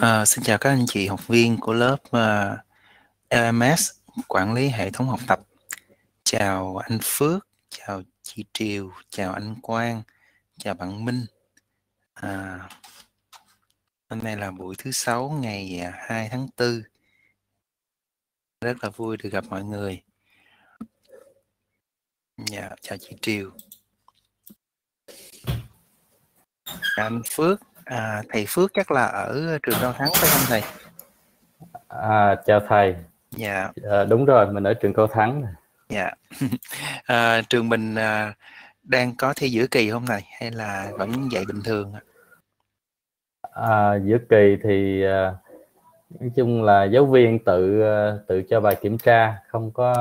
À, xin chào các anh chị học viên của lớp ờ, uh, LMS quản lý hệ thống học tập. Chào anh Phước, chào chị Triều, chào anh Quang, chào bạn Minh. À, hôm nay là buổi thứ sáu ngày à, 2 tháng 4. Rất là vui được gặp mọi người. Dạ, chào chị Triều. Chào anh Phước, À, thầy Phước chắc là ở trường Cao Thắng phải không thầy? À, chào thầy. Dạ. À, đúng rồi, mình ở trường Cao Thắng. Dạ. à, trường mình à, đang có thi giữa kỳ không thầy hay là vẫn dạy bình thường? À, giữa kỳ thì à, nói chung là giáo viên tự à, tự cho bài kiểm tra, không có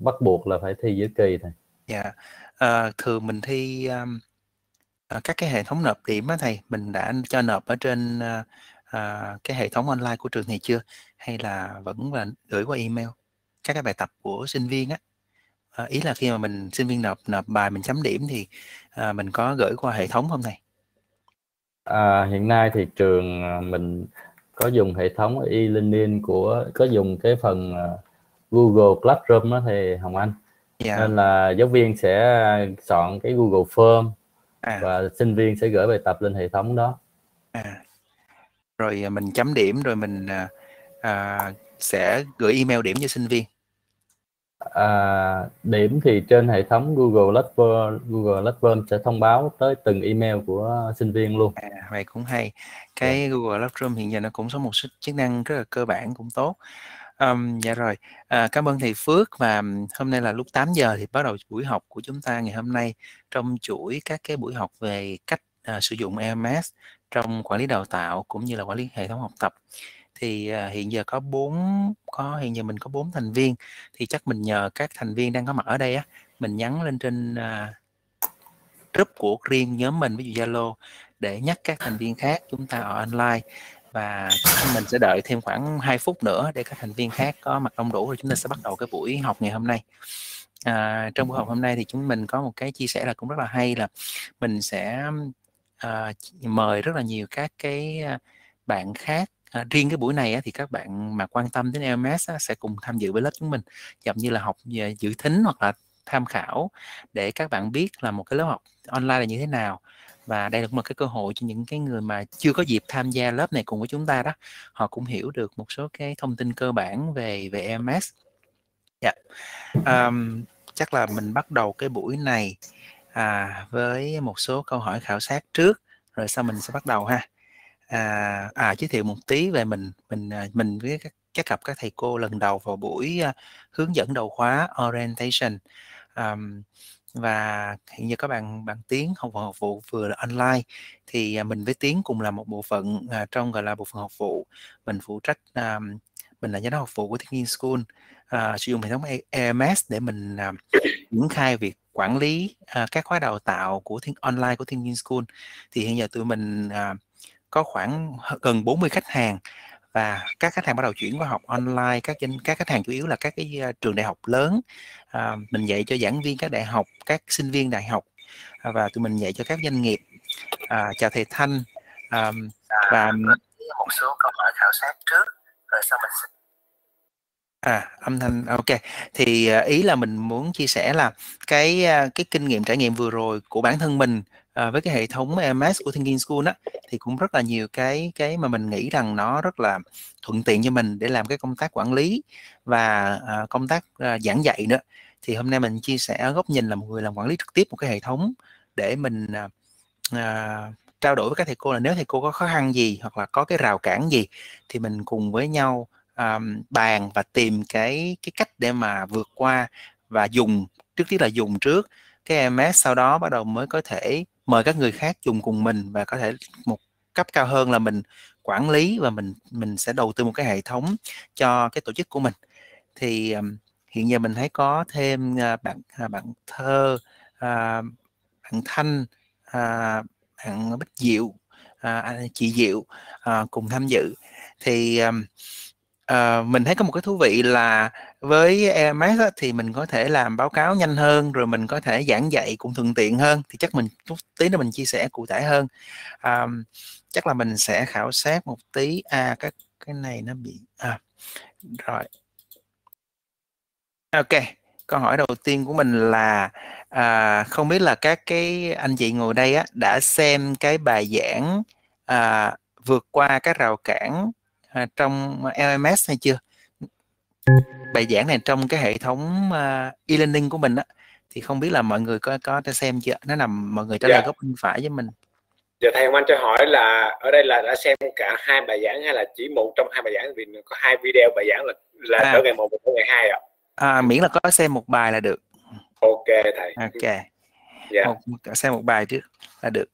bắt buộc là phải thi giữa kỳ thầy. Dạ. À, thường mình thi um, À, các cái hệ thống nộp điểm á thầy, mình đã cho nộp ở trên, à, cái hệ thống online của trường thầy chưa? Hay là vẫn là gửi qua email? Các cái bài tập của sinh viên á. À, ý là khi mà mình sinh viên nộp nộp bài mình chấm điểm thì, à, mình có gửi qua hệ thống không thầy? À, hiện nay thì trường, mình có dùng hệ thống e-learning của có dùng cái phần, Google Classroom á thầy Hồng Anh. Dạ. Nên là giáo viên sẽ soạn cái Google Form à. và sinh viên sẽ gửi bài tập lên hệ thống đó à. rồi à, mình chấm điểm rồi mình à, à, sẽ gửi email điểm cho sinh viên à, điểm thì trên hệ thống Google Classroom Google Classroom sẽ thông báo tới từng email của sinh viên luôn à, vậy cũng hay cái. Dạ. Google Classroom hiện giờ nó cũng có một chức năng rất là cơ bản cũng tốt Um, dạ rồi, à, cảm ơn thầy Phước và hôm nay là lúc 8 giờ thì bắt đầu buổi học của chúng ta ngày hôm nay trong chuỗi các cái buổi học về cách à, sử dụng EMS trong quản lý đào tạo cũng như là quản lý hệ thống học tập. Thì à, hiện giờ có bốn có hiện giờ mình có bốn thành viên thì chắc mình nhờ các thành viên đang có mặt ở đây á, mình nhắn lên trên à, group của riêng nhóm mình ví dụ Zalo để nhắc các thành viên khác chúng ta ở online và mình sẽ đợi thêm khoảng 2 phút nữa để các thành viên khác có mặt đông đủ rồi chúng ta sẽ bắt đầu cái buổi học ngày hôm nay. À, trong buổi học hôm nay thì chúng mình có một cái chia sẻ là cũng rất là hay là mình sẽ à, mời rất là nhiều các cái à, bạn khác à, riêng cái buổi này á, thì các bạn mà quan tâm đến LMS á, sẽ cùng tham dự với lớp chúng mình. Giống như là học à, dự thính hoặc là tham khảo để các bạn biết là một cái lớp học online là như thế nào và đây là một cái cơ hội cho những cái người mà chưa có dịp tham gia lớp này cùng với chúng ta đó. Họ cũng hiểu được một số cái thông tin cơ bản về về EMS dạ. Um, chắc là mình bắt đầu cái buổi này à, với một số câu hỏi khảo sát trước rồi sau mình sẽ bắt đầu ha. À, à giới thiệu một tí về mình. Mình à, mình với các các cặp các thầy cô lần đầu vào buổi uh, hướng dẫn đầu khóa orientation. Um, và hiện giờ các bạn bạn Tiến học phần học vụ vừa là online. Thì à, mình với Tiến cùng là một bộ phận à, trong gọi là bộ phận học vụ. Mình phụ trách à, mình là giám đốc học vụ của Thiên Nhiên School à, sử dụng hệ thống EMS để mình à, triển khai việc quản lý à, các khóa đào tạo của thiên online của Thiên Nhiên School. Thì hiện giờ tụi mình à, có khoảng gần 40 khách hàng và các khách hàng bắt đầu chuyển qua học online các doanh các khách hàng chủ yếu là các cái uh, trường đại học lớn. À, mình dạy cho giảng viên các đại học các sinh viên đại học à, và tụi mình dạy cho các doanh nghiệp. À, chào thầy Thanh. À, và một số câu hỏi khảo sát trước rồi sau mình À, âm thanh ok. Thì uh, ý là mình muốn chia sẻ là cái uh, cái kinh nghiệm trải nghiệm vừa rồi của bản thân mình à, với cái hệ thống EMS của Thinking School đó thì cũng rất là nhiều cái cái mà mình nghĩ rằng nó rất là thuận tiện cho mình để làm cái công tác quản lý và à, công tác à, giảng dạy nữa. Thì hôm nay mình chia sẻ góc nhìn là một người làm quản lý trực tiếp một cái hệ thống để mình à, à, trao đổi với các thầy cô là nếu thầy cô có khó khăn gì hoặc là có cái rào cản gì thì mình cùng với nhau um, bàn và tìm cái cái cách để mà vượt qua và dùng trước tiên là dùng trước cái MS sau đó bắt đầu mới có thể mời các người khác dùng cùng mình và có thể một cấp cao hơn là mình quản lý và mình mình sẽ đầu tư một cái hệ thống cho cái tổ chức của mình. Thì um, hiện giờ mình thấy có thêm uh, bạn uh, bạn thơ uh, bạn thanh uh, bạn bích diệu chị diệu cùng tham dự. Thì ờ, mình thấy có một cái thú vị là với EMS á, thì mình có thể làm báo cáo nhanh hơn rồi mình có thể giảng dạy cũng thuận tiện hơn thì chắc mình chút tí nữa mình chia sẻ cụ thể hơn. À, chắc là mình sẽ khảo sát một tí. À các cái này nó bị à rồi. Ok câu hỏi đầu tiên của mình là à, không biết là các cái anh chị ngồi đây á đã xem cái bài giảng à, vượt qua các rào cản à, trong LMS hay chưa? Bài giảng này trong cái hệ thống uh, e-learning của mình á thì không biết là mọi người có có đã xem chưa nó nằm mọi người trả lời yeah. góc bên phải với mình giờ thầy Hoàng Anh cho hỏi là ở đây là đã xem cả hai bài giảng hay là chỉ một trong hai bài giảng vì có hai video bài giảng là là à. ở ngày một và ngày hai ạ à? à miễn là có xem một bài là được ok thầy ok. Dạ. một, xem một bài trước là được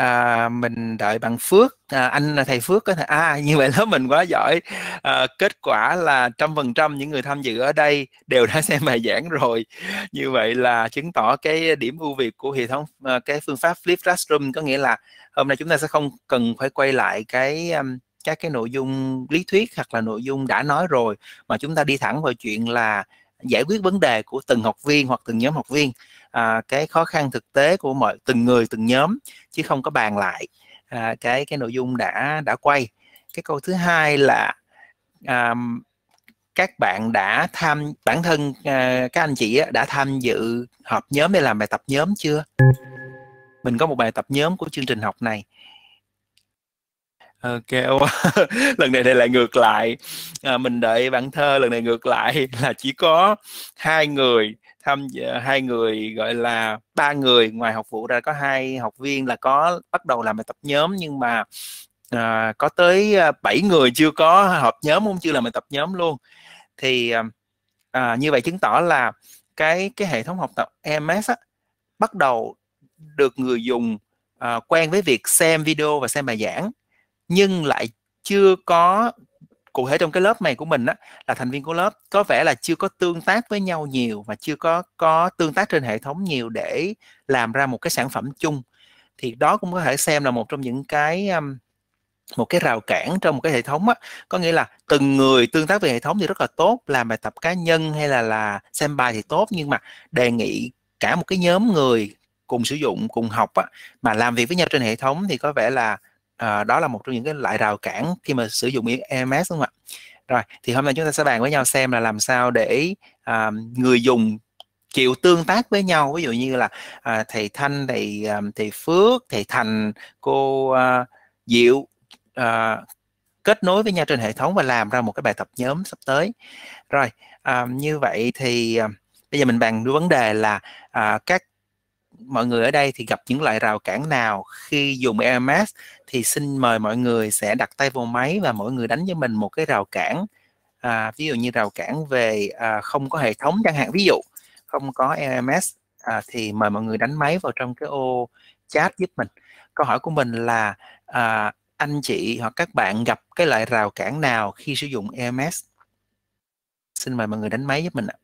à, mình đợi bằng Phước. À, anh là thầy Phước có thể à như vậy lớp mình quá giỏi. À, kết quả là trăm phần trăm những người tham dự ở đây đều đã xem bài giảng rồi. Như vậy là chứng tỏ cái điểm ưu việt của hệ thống à, cái phương pháp flip classroom. Có nghĩa là hôm nay chúng ta sẽ không cần phải quay lại cái um, các cái nội dung lý thuyết hoặc là nội dung đã nói rồi mà chúng ta đi thẳng vào chuyện là giải quyết vấn đề của từng học viên hoặc từng nhóm học viên. À, cái khó khăn thực tế của mọi từng người từng nhóm chứ không có bàn lại. À, cái cái nội dung đã đã quay. Cái câu thứ hai là à, các bạn đã tham bản thân à, các anh chị đã tham dự họp nhóm để làm bài tập nhóm chưa? Mình có một bài tập nhóm của chương trình học này. Ờ, ok lần này thì lại ngược lại. À, mình đợi bạn thơ lần này ngược lại là chỉ có hai người tham hai người gọi là ba người ngoài học vụ ra có hai học viên là có bắt đầu làm bài tập nhóm nhưng mà à, có tới bảy người chưa có họp nhóm không chưa làm bài tập nhóm luôn. Thì à, à, như vậy chứng tỏ là cái cái hệ thống học tập EMS á, bắt đầu được người dùng à, quen với việc xem video và xem bài giảng nhưng lại chưa có cụ thể trong cái lớp này của mình á là thành viên của lớp có vẻ là chưa có tương tác với nhau nhiều và chưa có có tương tác trên hệ thống nhiều để làm ra một cái sản phẩm chung. Thì đó cũng có thể xem là một trong những cái um, một cái rào cản trong một cái hệ thống á. Có nghĩa là từng người tương tác với hệ thống thì rất là tốt làm bài tập cá nhân hay là là xem bài thì tốt nhưng mà đề nghị cả một cái nhóm người cùng sử dụng cùng học á mà làm việc với nhau trên hệ thống thì có vẻ là à, đó là một trong những cái loại rào cản khi mà sử dụng EMS đúng không ạ? Rồi thì hôm nay chúng ta sẽ bàn với nhau xem là làm sao để à, người dùng chịu tương tác với nhau. Ví dụ như là à, thầy thanh thầy à, thầy phước thầy thành cô à, diệu à, kết nối với nhau trên hệ thống và làm ra một cái bài tập nhóm sắp tới. Rồi à, như vậy thì à, bây giờ mình bàn vấn đề là à, các mọi người ở đây thì gặp những loại rào cản nào khi dùng EMS thì xin mời mọi người sẽ đặt tay vào máy và mỗi người đánh cho mình một cái rào cản. À, ví dụ như rào cản về à, không có hệ thống chẳng hạn ví dụ không có EMS à, thì mời mọi người đánh máy vào trong cái ô chat giúp mình. Câu hỏi của mình là à, anh chị hoặc các bạn gặp cái loại rào cản nào khi sử dụng EMS xin mời mọi người đánh máy giúp mình ạ.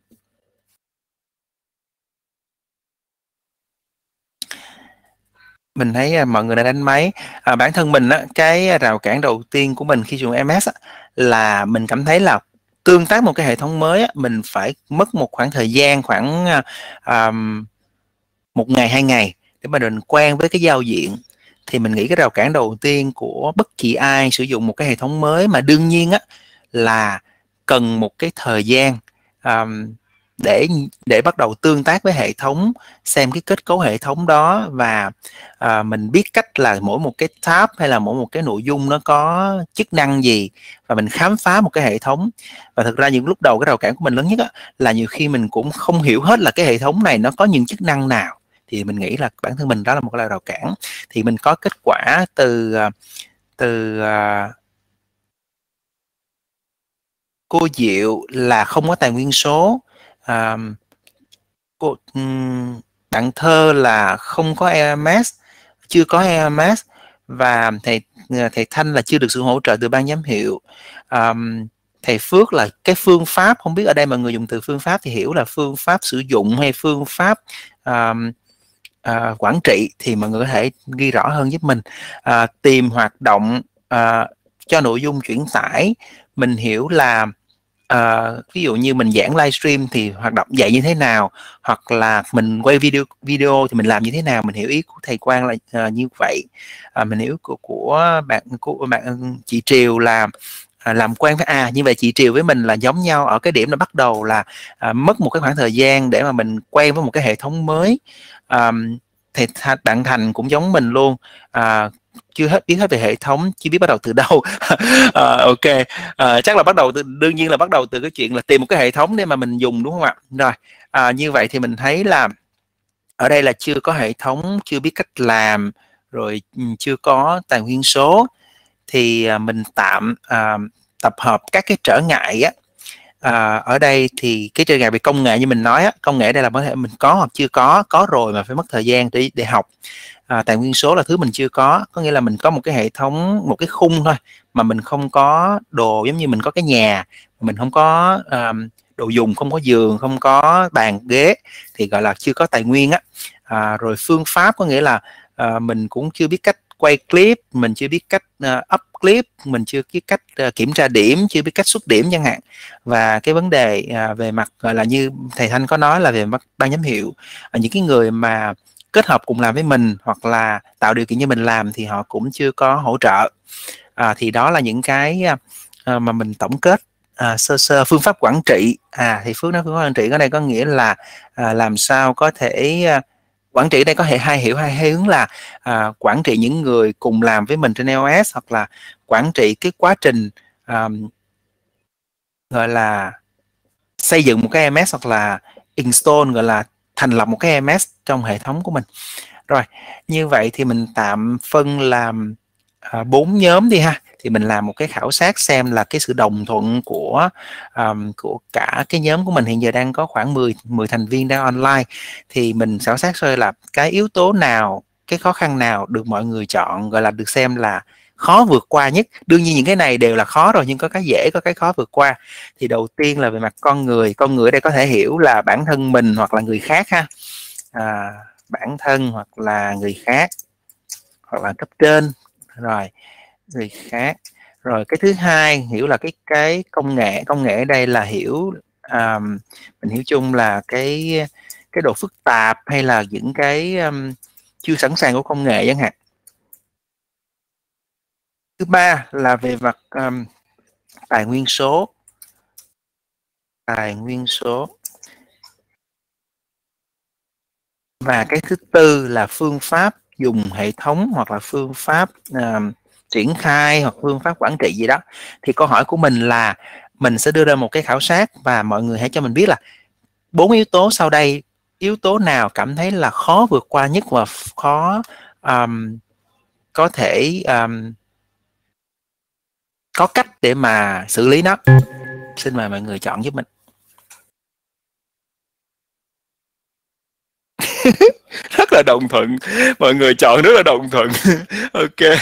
Mình thấy à, mọi người đã đánh máy. À, bản thân mình á, cái rào cản đầu tiên của mình khi dùng MS á, là mình cảm thấy là tương tác một cái hệ thống mới á, mình phải mất một khoảng thời gian khoảng um, một ngày hai ngày để mà mình quen với cái giao diện. Thì mình nghĩ cái rào cản đầu tiên của bất kỳ ai sử dụng một cái hệ thống mới mà đương nhiên á là cần một cái thời gian um, để để bắt đầu tương tác với hệ thống xem cái kết cấu hệ thống đó và à, mình biết cách là mỗi một cái tab hay là mỗi một cái nội dung nó có chức năng gì và mình khám phá một cái hệ thống. Và thực ra những lúc đầu cái rào cản của mình lớn nhất á, là nhiều khi mình cũng không hiểu hết là cái hệ thống này nó có những chức năng nào. Thì mình nghĩ là bản thân mình đó là một cái rào cản. Thì mình có kết quả từ à, từ uh, cô Diệu là không có tài nguyên số à, cô, um, bạn thơ là không có EMS chưa có EMS và thầy ờ, thầy Thanh là chưa được sự hỗ trợ từ ban giám hiệu. Um, thầy Phước là cái phương pháp không biết ở đây mọi người dùng từ phương pháp thì hiểu là phương pháp sử dụng hay phương pháp um, uh, quản trị thì mọi người có thể ghi rõ hơn giúp mình. Uh, tìm hoạt động uh, cho nội dung chuyển tải mình hiểu là uh, ví dụ như mình giảng livestream thì hoạt động dạy như thế nào hoặc là mình quay video video thì mình làm như thế nào mình hiểu ý của thầy Quang là uh, như vậy. Uh, mình hiểu của của bạn của bạn ừ, chị Triều làm à, làm quen với à như vậy chị Triều với mình là giống nhau. Ở cái điểm là bắt đầu là à, mất một cái khoảng thời gian để mà mình quen với một cái hệ thống mới. À, thì bạn Thành cũng giống mình luôn. À, chưa hết biết hết về hệ thống chưa biết bắt đầu từ đâu. À, ok. À, chắc là bắt đầu từ, đương nhiên là bắt đầu từ cái chuyện là tìm một cái hệ thống để mà mình dùng đúng không ạ? Rồi à, như vậy thì mình thấy là ở đây là chưa có hệ thống chưa biết cách làm rồi ừ, chưa có tài nguyên số. Thì à, mình tạm à, tập hợp các cái trở ngại á. À, ở đây thì cái trở ngại về công nghệ như mình nói á, công nghệ đây là có thể mình có hoặc chưa có có rồi mà phải mất thời gian để để học à, tài nguyên số là thứ mình chưa có. Có nghĩa là mình có một cái hệ thống một cái khung thôi mà mình không có đồ giống như mình có cái nhà mình không có um, đồ dùng không có giường không có bàn ghế thì gọi là chưa có tài nguyên á. À, rồi phương pháp có nghĩa là uh, mình cũng chưa biết cách quay clip mình chưa biết cách uh, up clip mình chưa biết cách uh, kiểm tra điểm chưa biết cách xuất điểm chẳng hạn. Và cái vấn đề uh, về mặt gọi là như thầy thanh có nói là về mặt ban giám hiệu. Uh, những cái người mà kết hợp cùng làm với mình hoặc là tạo điều kiện như mình làm thì họ cũng chưa có hỗ trợ. À, thì đó là những cái à, à, mà mình tổng kết à, sơ sơ phương pháp quản trị. À thì phương pháp quản trị ở đây có nghĩa là à, làm sao có thể à, quản trị đây có thể hai hiểu hai hướng là à, quản trị những người cùng làm với mình trên iOS hoặc là quản trị cái quá trình à, gọi là xây dựng một cái MS hoặc là install gọi là thành lập một cái MS trong hệ thống của mình. Rồi như vậy thì mình tạm phân làm à, bốn à, nhóm đi ha. Thì mình làm một cái khảo sát xem là cái sự đồng thuận của um, của cả cái nhóm của mình hiện giờ đang có khoảng 10 10 thành viên đang online. Thì mình khảo sát coi là cái yếu tố nào cái khó khăn nào được mọi người chọn gọi là được xem là khó vượt qua nhất. Đương nhiên những cái này đều là khó rồi nhưng có cái dễ có cái khó vượt qua. Thì đầu tiên là về mặt con người. Con người đây có thể hiểu là bản thân mình hoặc là người khác ha. À, bản thân hoặc là người khác hoặc là cấp trên. Rồi người khác. Rồi cái thứ hai hiểu là cái cái công nghệ. Công nghệ ở đây là hiểu um, mình hiểu chung là cái cái độ phức tạp hay là những cái um, chưa sẵn sàng của công nghệ chẳng hạn thứ ba là về mặt um, tài nguyên số. Tài nguyên số. Và cái thứ tư là phương pháp dùng hệ thống hoặc là phương pháp uh, triển khai hoặc phương pháp quản trị gì đó. Thì câu hỏi của mình là mình sẽ đưa ra một cái khảo sát và mọi người hãy cho mình biết là bốn yếu tố sau đây yếu tố nào cảm thấy là khó vượt qua nhất và khó um, có thể um, có cách để mà xử lý nó. Xin mời mọi người chọn giúp mình. Rất là đồng thuận. Mọi người chọn rất là đồng thuận. Ok.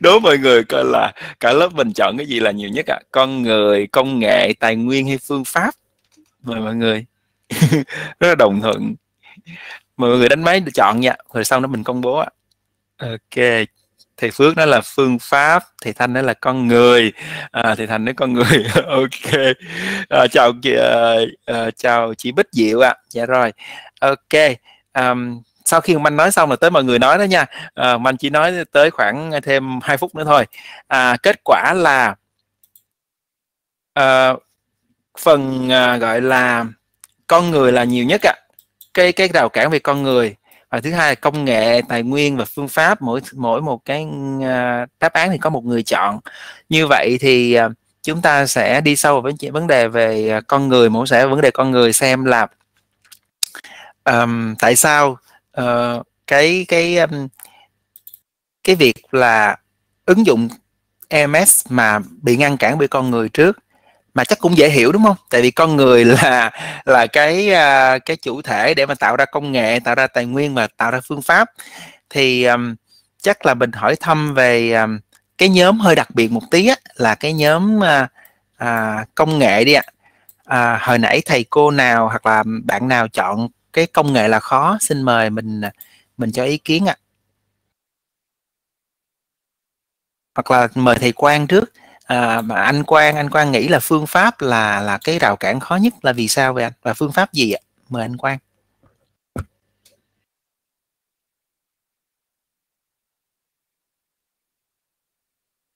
Đố mọi người coi là cả lớp mình chọn cái gì là nhiều nhất ạ? À? con người, công nghệ, tài nguyên hay phương pháp? Mời mọi người. Rất là đồng thuận. Mọi người đánh máy chọn nha, rồi sau đó mình công bố ạ. À. ok thầy phước nó là phương pháp thầy thanh nó là con người. À, thầy thành nó con người. Ok. À, chào uh, chào chị bích diệu ạ. À. dạ rồi. Ok. Um, sau khi mình anh nói xong là tới mọi người nói đó nha. À, anh chỉ nói tới khoảng thêm 2 phút nữa thôi. À, kết quả là à, phần à, gọi là con người là nhiều nhất ạ. À. cái cái rào cản về con người và thứ hai là công nghệ tài nguyên và phương pháp. Mỗi mỗi một cái à, đáp án thì có một người chọn. Như vậy thì à, chúng ta sẽ đi sâu vào vấn đề về à, con người mẫu sẽ vấn đề con người xem là um, tại sao uh, cái cái um, cái việc là ứng dụng EMS mà bị ngăn cản bởi con người trước mà chắc cũng dễ hiểu đúng không? Tại vì con người là là cái uh, cái chủ thể để mà tạo ra công nghệ tạo ra tài nguyên và tạo ra phương pháp. Thì um, chắc là mình hỏi thăm về um, cái nhóm hơi đặc biệt một tí á, là cái nhóm uh, uh, công nghệ đi ạ. À, hồi nãy thầy cô nào hoặc là bạn nào chọn cái công nghệ là khó xin mời mình mình cho ý kiến ạ. Hoặc là mời thầy Quang trước à, mà anh Quang anh Quang nghĩ là phương pháp là là cái rào cản khó nhất là vì sao vậy anh? Và phương pháp gì ạ? Mời anh Quang.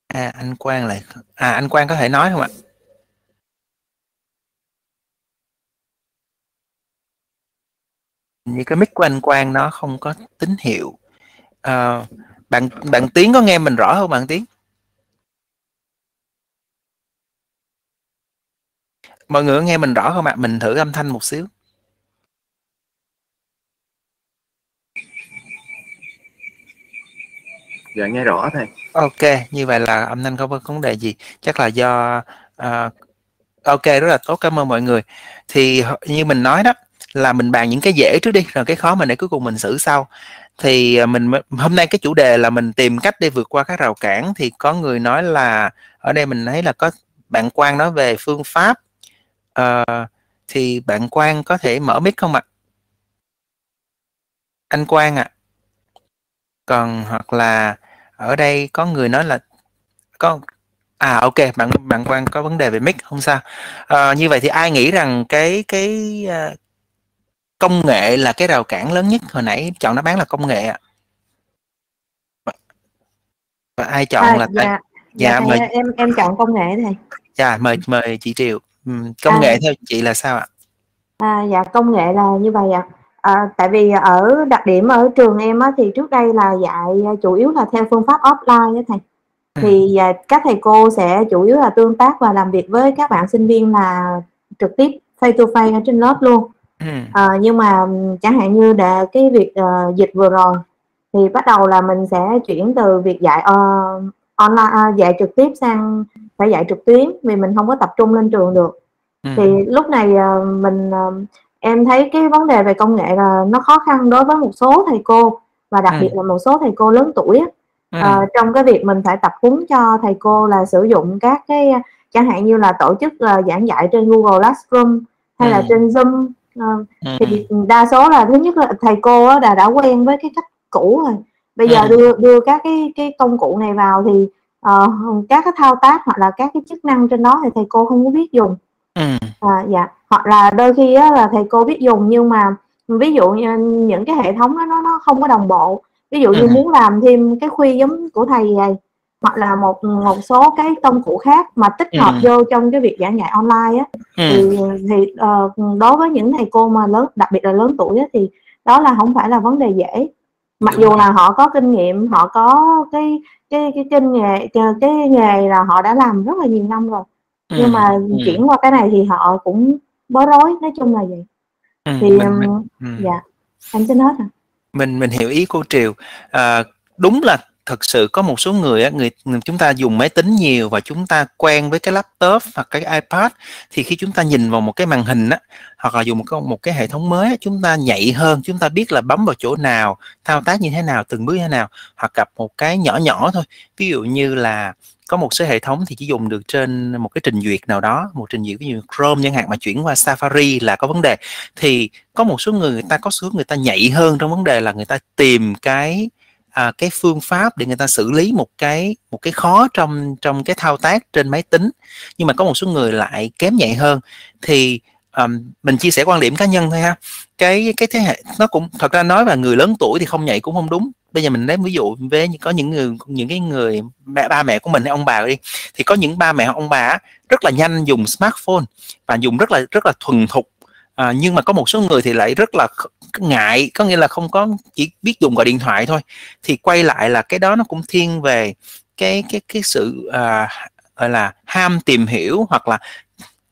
À anh Quang lại à anh Quang có thể nói không ạ? Như cái mic của anh Quang nó không có tín hiệu. À, bạn bạn Tiến có nghe mình rõ không bạn Tiến? Mọi người có nghe mình rõ không ạ? Mình thử âm thanh một xíu. Dạ nghe rõ thầy ok như vậy là âm thanh không có vấn đề gì. Chắc là do uh, ok rất là tốt cảm ơn mọi người. Thì như mình nói đó là mình bàn những cái dễ trước đi rồi cái khó mình để cuối cùng mình xử sau. Thì à, mình hôm nay cái chủ đề là mình tìm cách để vượt qua các rào cản. Thì có người nói là ở đây mình thấy là có bạn quan nói về phương pháp uh, thì bạn quan có thể mở mic không ạ? Anh quan ạ. À. còn hoặc là ở đây có người nói là có à ok bạn bạn quan có vấn đề về mic không sao. Uh, như vậy thì ai nghĩ rằng cái cái uh, công nghệ là cái rào cản lớn nhất? Hồi nãy chọn đáp án là công nghệ ạ. Và ai chọn à, là dạ, dạ, dạ mời. em em chọn công nghệ thầy. Dạ mời mời chị Triều công à, nghệ theo chị là sao ạ? À, dạ công nghệ là như vậy ạ. À, tại vì ở đặc điểm ở trường em á, thì trước đây là dạy chủ yếu là theo phương pháp offline á thầy. Ừ. thì à, các thầy cô sẽ chủ yếu là tương tác và làm việc với các bạn sinh viên là trực tiếp face to face ở trên lớp luôn. À, nhưng mà chẳng hạn như để cái việc uh, dịch vừa rồi thì bắt đầu là mình sẽ chuyển từ việc dạy uh, online uh, dạy trực tiếp sang phải dạy trực tuyến vì mình không có tập trung lên trường được ừ. thì lúc này uh, mình uh, em thấy cái vấn đề về công nghệ là nó khó khăn đối với một số thầy cô và đặc ừ. biệt là một số thầy cô lớn tuổi ừ. uh, trong cái việc mình phải tập huấn cho thầy cô là sử dụng các cái chẳng hạn như là tổ chức uh, giảng dạy trên Google Classroom hay ừ. là trên Zoom uh, thì đa số là thứ nhất là thầy cô đã đã quen với cái cách cũ rồi bây giờ đưa đưa các cái cái công cụ này vào thì uh, các cái thao tác hoặc là các cái chức năng trên đó thì thầy cô không có biết dùng. À, dạ. Hoặc là đôi khi á, là thầy cô biết dùng nhưng mà ví dụ như những cái hệ thống đó nó nó không có đồng bộ. Ví dụ như muốn làm thêm cái khuy giống của thầy này hoặc là một một số cái công cụ khác mà tích hợp ừ. vô trong cái việc giảng dạy online á ừ. thì thì uh, đối với những thầy cô mà lớn đặc biệt là lớn tuổi á, thì đó là không phải là vấn đề dễ. Mặc dù là họ có kinh nghiệm họ có cái cái cái kinh nghề cái nghề là họ đã làm rất là nhiều năm rồi ừ. nhưng mà ừ. chuyển qua cái này thì họ cũng bối rối nói chung là vậy ừ. thì mình, um, mình, dạ em xin hết à mình mình hiểu ý cô Triều à, đúng là thực sự có một số người người, người chúng ta dùng máy tính nhiều và chúng ta quen với cái laptop hoặc cái iPad thì khi chúng ta nhìn vào một cái màn hình á hoặc là dùng một cái một cái hệ thống mới chúng ta nhạy hơn chúng ta biết là bấm vào chỗ nào thao tác như thế nào từng bước như thế nào hoặc gặp một cái nhỏ nhỏ thôi. Ví dụ như là có một số hệ thống thì chỉ dùng được trên một cái trình duyệt nào đó một trình duyệt ví dụ Chrome chẳng hạn mà chuyển qua Safari là có vấn đề. Thì có một số người người ta có số người ta nhạy hơn trong vấn đề là người ta tìm cái à, cái phương pháp để người ta xử lý một cái một cái khó trong trong cái thao tác trên máy tính. Nhưng mà có một số người lại kém nhạy hơn. Thì um, mình chia sẻ quan điểm cá nhân thôi ha. Cái cái thế hệ nó cũng thật ra nói là người lớn tuổi thì không nhạy cũng không đúng. Bây giờ mình lấy ví dụ với có những người những cái người mẹ ba mẹ của mình hay ông bà đi thì có những ba mẹ ông bà rất là nhanh dùng smartphone và dùng rất là rất là thuần thục à, nhưng mà có một số người thì lại rất là ngại có nghĩa là không có chỉ biết dùng gọi điện thoại thôi. Thì quay lại là cái đó nó cũng thiên về cái cái cái sự à, gọi là ham tìm hiểu hoặc là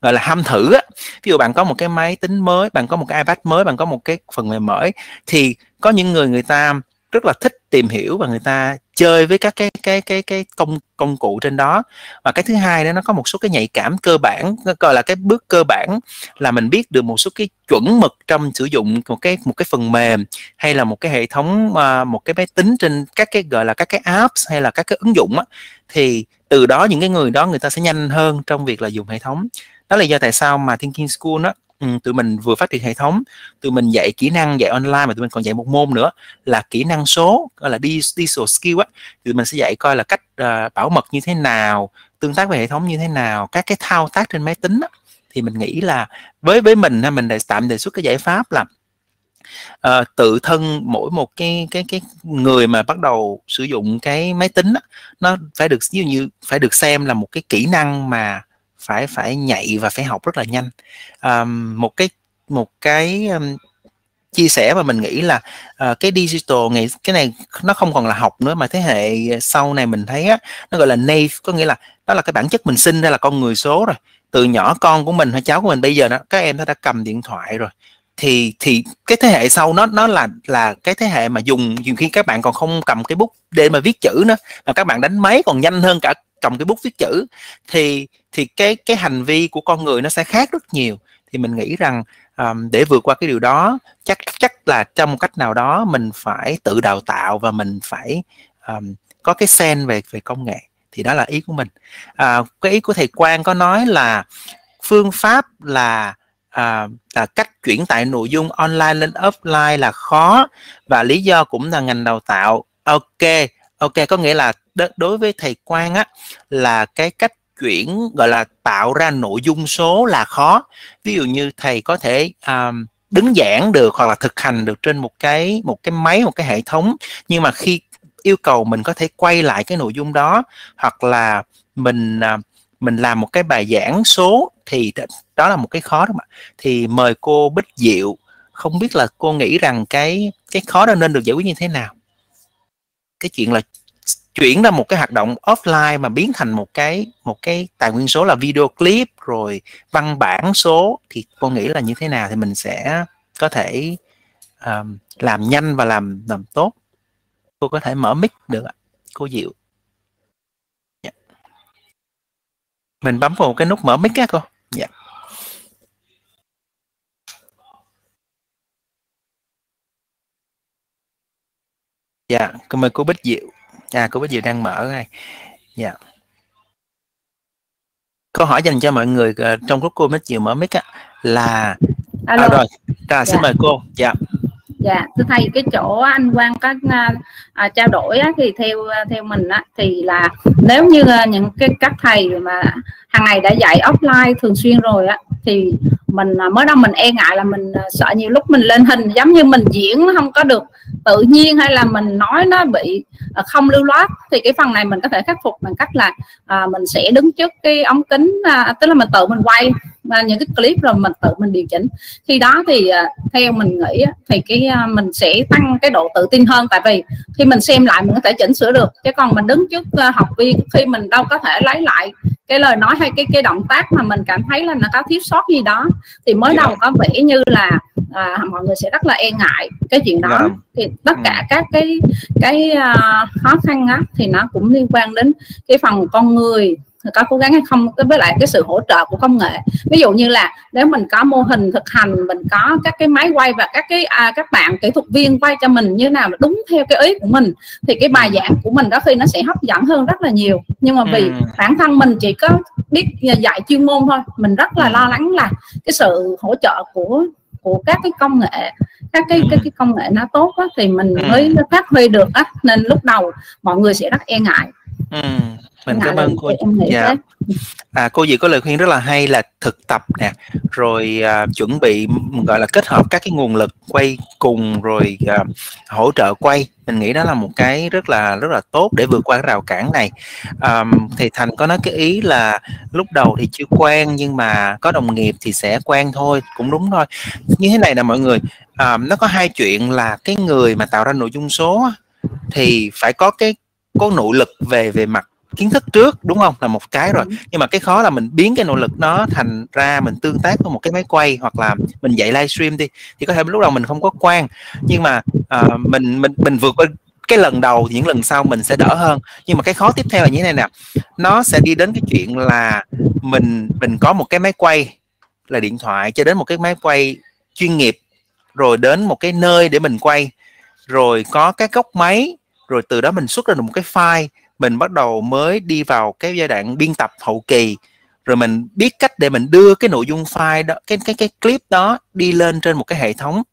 gọi là ham thử á. Ví dụ bạn có một cái máy tính mới bạn có một cái ipad mới bạn có một cái phần mềm mới thì có những người người ta rất là thích tìm hiểu và người ta chơi với các cái cái cái cái công công cụ trên đó. Và cái thứ hai đó nó có một số cái nhạy cảm cơ bản, nó gọi là cái bước cơ bản là mình biết được một số cái chuẩn mực trong sử dụng một cái một cái phần mềm hay là một cái hệ thống à, một cái máy tính trên các cái, gọi là các cái apps hay là các cái ứng dụng á, thì từ đó những cái người đó người ta sẽ nhanh hơn trong việc là dùng hệ thống. Đó là do tại sao mà Thinking School đó ừ, tụi mình vừa phát triển hệ thống tụi mình dạy kỹ năng dạy online mà tụi mình còn dạy một môn nữa là kỹ năng số gọi là digital skill á. Tụi mình sẽ dạy coi là cách uh, bảo mật như thế nào tương tác với hệ thống như thế nào các cái thao tác trên máy tính á, thì mình nghĩ là với với mình mình đã tạm đề xuất cái giải pháp là uh, tự thân mỗi một cái cái cái người mà bắt đầu sử dụng cái máy tính đó, nó phải được như như phải được xem là một cái kỹ năng mà phải phải nhạy và phải học rất là nhanh. Um, một cái một cái um, chia sẻ mà mình nghĩ là uh, cái digital ngày cái này nó không còn là học nữa mà thế hệ sau này mình thấy á nó gọi là nave có nghĩa là đó là cái bản chất mình sinh ra là con người số rồi. Từ nhỏ con của mình hay cháu của mình bây giờ đó các em nó đã cầm điện thoại rồi. Thì thì cái thế hệ sau nó nó là là cái thế hệ mà dùng nhiều khi các bạn còn không cầm cái bút để mà viết chữ nữa mà các bạn đánh máy còn nhanh hơn cả cầm cái bút viết chữ thì thì cái cái hành vi của con người nó sẽ khác rất nhiều. Thì mình nghĩ rằng um, để vượt qua cái điều đó chắc chắc là trong một cách nào đó mình phải tự đào tạo và mình phải um, có cái sen về về công nghệ. Thì đó là ý của mình. À, cái ý của thầy Quang có nói là phương pháp là à, là cách chuyển tải nội dung online lên offline là khó và lý do cũng là ngành đào tạo. Ok ok có nghĩa là đối với thầy Quang á là cái cách chuyển gọi là tạo ra nội dung số là khó. Ví dụ như thầy có thể um, đứng giảng được hoặc là thực hành được trên một cái một cái máy một cái hệ thống nhưng mà khi yêu cầu mình có thể quay lại cái nội dung đó hoặc là mình uh, mình làm một cái bài giảng số thì đó là một cái khó đó mà. Thì mời cô Bích Diệu không biết là cô nghĩ rằng cái cái khó đó nên được giải quyết như thế nào? Cái chuyện là chuyển ra một cái hoạt động offline mà biến thành một cái một cái tài nguyên số là video clip rồi văn bản số thì cô nghĩ là như thế nào thì mình sẽ có thể um, làm nhanh và làm làm tốt cô có thể mở mic được ạ cô diệu yeah. Mình bấm vào cái nút mở mic á cô dạ yeah. dạ yeah. mời cô bích diệu à cô bích diệu đang mở này dạ yeah. câu hỏi dành cho mọi người uh, trong lúc cô bích diệu mở mic á là Alo. À, rồi à, xin dạ. mời cô dạ yeah dạ thưa thầy cái chỗ anh Quang có à, à trao đổi á, thì theo à, theo mình á, thì là nếu như à, những cái các thầy mà hàng ngày đã dạy offline thường xuyên rồi á thì mình mới đầu mình e ngại là mình sợ nhiều lúc mình lên hình giống như mình diễn nó không có được tự nhiên hay là mình nói nó bị không lưu loát thì cái phần này mình có thể khắc phục bằng cách là à, mình sẽ đứng trước cái ống kính à, tức là mình tự mình quay và những cái clip rồi mình tự mình điều chỉnh. Khi đó thì à, theo mình nghĩ thì cái à, mình sẽ tăng cái độ tự tin hơn. Tại vì khi mình xem lại mình có thể chỉnh sửa được. Chứ còn mình đứng trước à, học viên khi mình đâu có thể lấy lại cái lời nói hay cái cái động tác mà mình cảm thấy là nó có thiếu sót gì đó thì mới đầu có vẻ như là à, mọi người sẽ rất là e ngại cái chuyện đó. Yeah. thì tất cả các cái cái uh, khó khăn á thì nó cũng liên quan đến cái phần con người có cố gắng hay không với lại cái sự hỗ trợ của công nghệ. Ví dụ như là nếu mình có mô hình thực hành mình có các cái máy quay và các cái à, các bạn kỹ thuật viên quay cho mình như nào đúng theo cái ý của mình thì cái bài giảng của mình đó khi nó sẽ hấp dẫn hơn rất là nhiều. Nhưng mà vì ừ. bản thân mình chỉ có biết dạy chuyên môn thôi mình rất là lo lắng là cái sự hỗ trợ của của các cái công nghệ các cái cái, cái công nghệ nó tốt á, thì mình ừ. mới phát huy được á. Nên lúc đầu mọi người sẽ rất e ngại ừ mình cảm ơn cô dạ. à, cô gì có lời khuyên rất là hay là thực tập nè rồi à, chuẩn bị gọi là kết hợp các cái nguồn lực quay cùng rồi à, hỗ trợ quay. Mình nghĩ đó là một cái rất là rất là tốt để vượt qua cái rào cản này. À, thì thành có nói cái ý là lúc đầu thì chưa quen nhưng mà có đồng nghiệp thì sẽ quen thôi cũng đúng thôi. Như thế này là mọi người à, nó có hai chuyện là cái người mà tạo ra nội dung số thì phải có cái có nội lực về về mặt kiến thức trước đúng không? Là một cái rồi. Nhưng mà cái khó là mình biến cái nỗ lực nó thành ra mình tương tác với một cái máy quay hoặc là mình dạy livestream đi thì có thể lúc đầu mình không có quan. Nhưng mà uh, mình mình mình vượt qua cái lần đầu những lần sau mình sẽ đỡ hơn. Nhưng mà cái khó tiếp theo là như thế này nè. Nó sẽ đi đến cái chuyện là mình mình có một cái máy quay là điện thoại cho đến một cái máy quay chuyên nghiệp rồi đến một cái nơi để mình quay rồi có cái góc máy rồi từ đó mình xuất ra được một cái file, mình bắt đầu mới đi vào cái giai đoạn biên tập hậu kỳ. Rồi mình biết cách để mình đưa cái nội dung file đó, cái cái cái clip đó đi lên trên một cái hệ thống.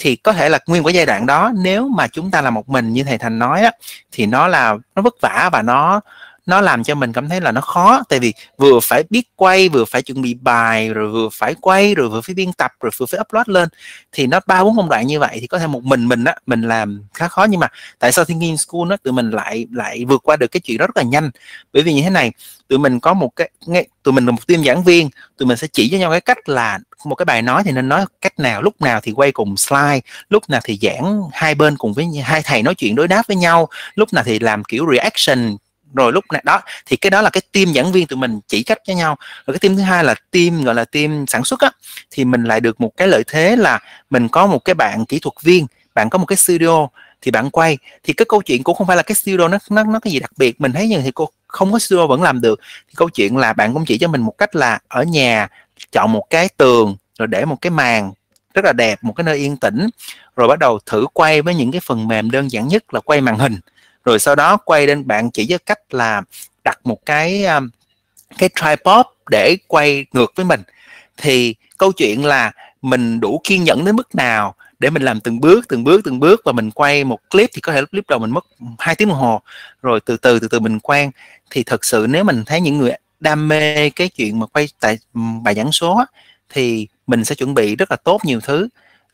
Thì có thể là nguyên cái giai đoạn đó, nếu mà chúng ta là một mình như thầy thành nói á, thì nó là, nó vất vả và nó nó làm cho mình cảm thấy là nó khó tại vì vừa phải biết quay vừa phải chuẩn bị bài rồi vừa phải quay rồi vừa phải biên tập rồi vừa phải upload lên. Thì nó ba bốn công đoạn như vậy thì có thể một mình mình á mình làm khá khó. Nhưng mà tại sao thinking school nó tụi mình lại lại vượt qua được cái chuyện đó rất là nhanh? Bởi vì như thế này tụi mình có một cái nghe, tụi mình là một team giảng viên tụi mình sẽ chỉ cho nhau cái cách là một cái bài nói thì nên nói cách nào lúc nào thì quay cùng slide lúc nào thì giảng hai bên cùng với hai thầy nói chuyện đối đáp với nhau lúc nào thì làm kiểu reaction rồi lúc này đó, thì cái đó là cái team giảng viên tụi mình chỉ cách cho nhau. Rồi cái team thứ hai là team, gọi là team sản xuất á, thì mình lại được một cái lợi thế là mình có một cái bạn kỹ thuật viên, bạn có một cái studio thì bạn quay. Thì cái câu chuyện cũng không phải là cái studio nó nó nó cái gì đặc biệt. Mình thấy như thì cô, không có studio vẫn làm được. Thì câu chuyện là bạn cũng chỉ cho mình một cách là ở nhà chọn một cái tường, rồi để một cái màn rất là đẹp, một cái nơi yên tĩnh. Rồi bắt đầu thử quay với những cái phần mềm đơn giản nhất là quay màn hình rồi sau đó quay lên bạn chỉ với cách là đặt một cái um, cái tripod để quay ngược với mình. Thì câu chuyện là mình đủ kiên nhẫn đến mức nào để mình làm từng bước từng bước từng bước và mình quay một clip thì có thể clip đầu mình mất hai tiếng đồng hồ. Rồi từ từ từ từ mình quen thì thật sự nếu mình thấy những người đam mê cái chuyện mà quay tại bài giảng số á, thì mình sẽ chuẩn bị rất là tốt nhiều thứ.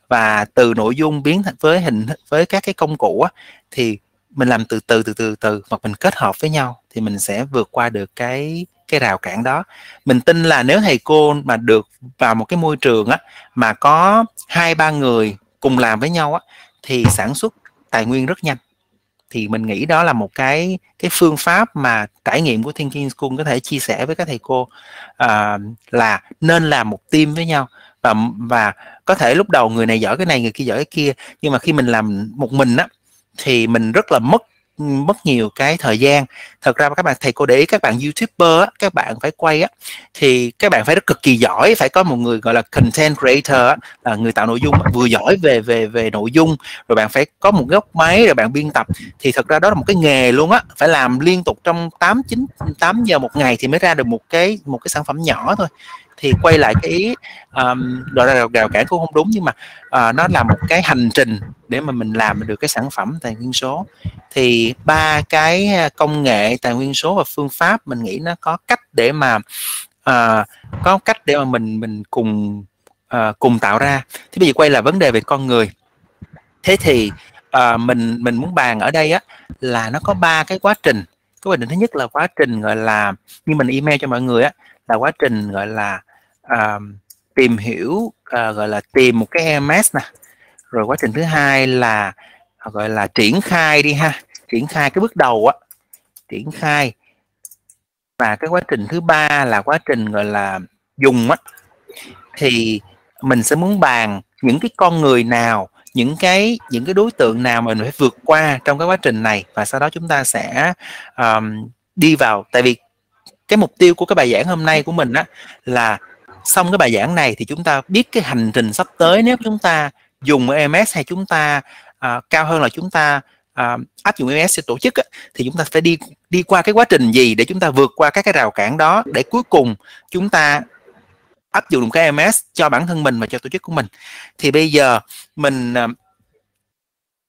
Và từ nội dung biến thành với hình với các cái công cụ á, thì mình làm từ từ từ từ từ hoặc mình kết hợp với nhau thì mình sẽ vượt qua được cái cái rào cản đó. Mình tin là nếu thầy cô mà được vào một cái môi trường á mà có hai ba người cùng làm với nhau á thì sản xuất tài nguyên rất nhanh. Thì mình nghĩ đó là một cái cái phương pháp mà trải nghiệm của Thinking School có thể chia sẻ với các thầy cô uh, là nên làm một team với nhau. Và và có thể lúc đầu người này giỏi cái này người kia giỏi cái kia nhưng mà khi mình làm một mình á thì mình rất là mất mất nhiều cái thời gian. Thật ra các bạn thầy cô để ý các bạn youtuber á, các bạn phải quay á thì các bạn phải rất cực kỳ giỏi phải có một người gọi là content creator á, là người tạo nội dung vừa giỏi về về về nội dung rồi bạn phải có một góc máy rồi bạn biên tập. Thì thật ra đó là một cái nghề luôn á phải làm liên tục trong 8 9 8 giờ một ngày thì mới ra được một cái một cái sản phẩm nhỏ thôi thì quay lại cái ý um, gọi là rào cản cũng không đúng nhưng mà uh, nó là một cái hành trình để mà mình làm được cái sản phẩm tài nguyên số. Thì ba cái công nghệ tài nguyên số và phương pháp mình nghĩ nó có cách để mà uh, có cách để mà mình mình cùng uh, cùng tạo ra. Thì bây giờ quay là vấn đề về con người. Thế thì uh, mình mình muốn bàn ở đây á là nó có ba cái quá trình. Cái quá trình thứ nhất là quá trình gọi là như mình email cho mọi người á là quá trình gọi là uh, tìm hiểu uh, gọi là tìm một cái EMS nè. Rồi quá trình thứ hai là ờ, gọi là triển khai đi ha triển khai cái bước đầu á triển khai. Và cái quá trình thứ ba là quá trình gọi là dùng á. Thì mình sẽ muốn bàn những cái con người nào những cái những cái đối tượng nào mà mình phải vượt qua trong cái quá trình này. Và sau đó chúng ta sẽ um, đi vào. Tại vì cái mục tiêu của cái bài giảng hôm nay của mình á là xong cái bài giảng này thì chúng ta biết cái hành trình sắp tới nếu chúng ta dùng EMS hay chúng ta uh, cao hơn là chúng ta uh, áp dụng EMS để tổ chức á, thì chúng ta phải đi đi qua cái quá trình gì để chúng ta vượt qua các cái rào cản đó để cuối cùng chúng ta áp dụng cái EMS cho bản thân mình và cho tổ chức của mình. Thì bây giờ mình uh,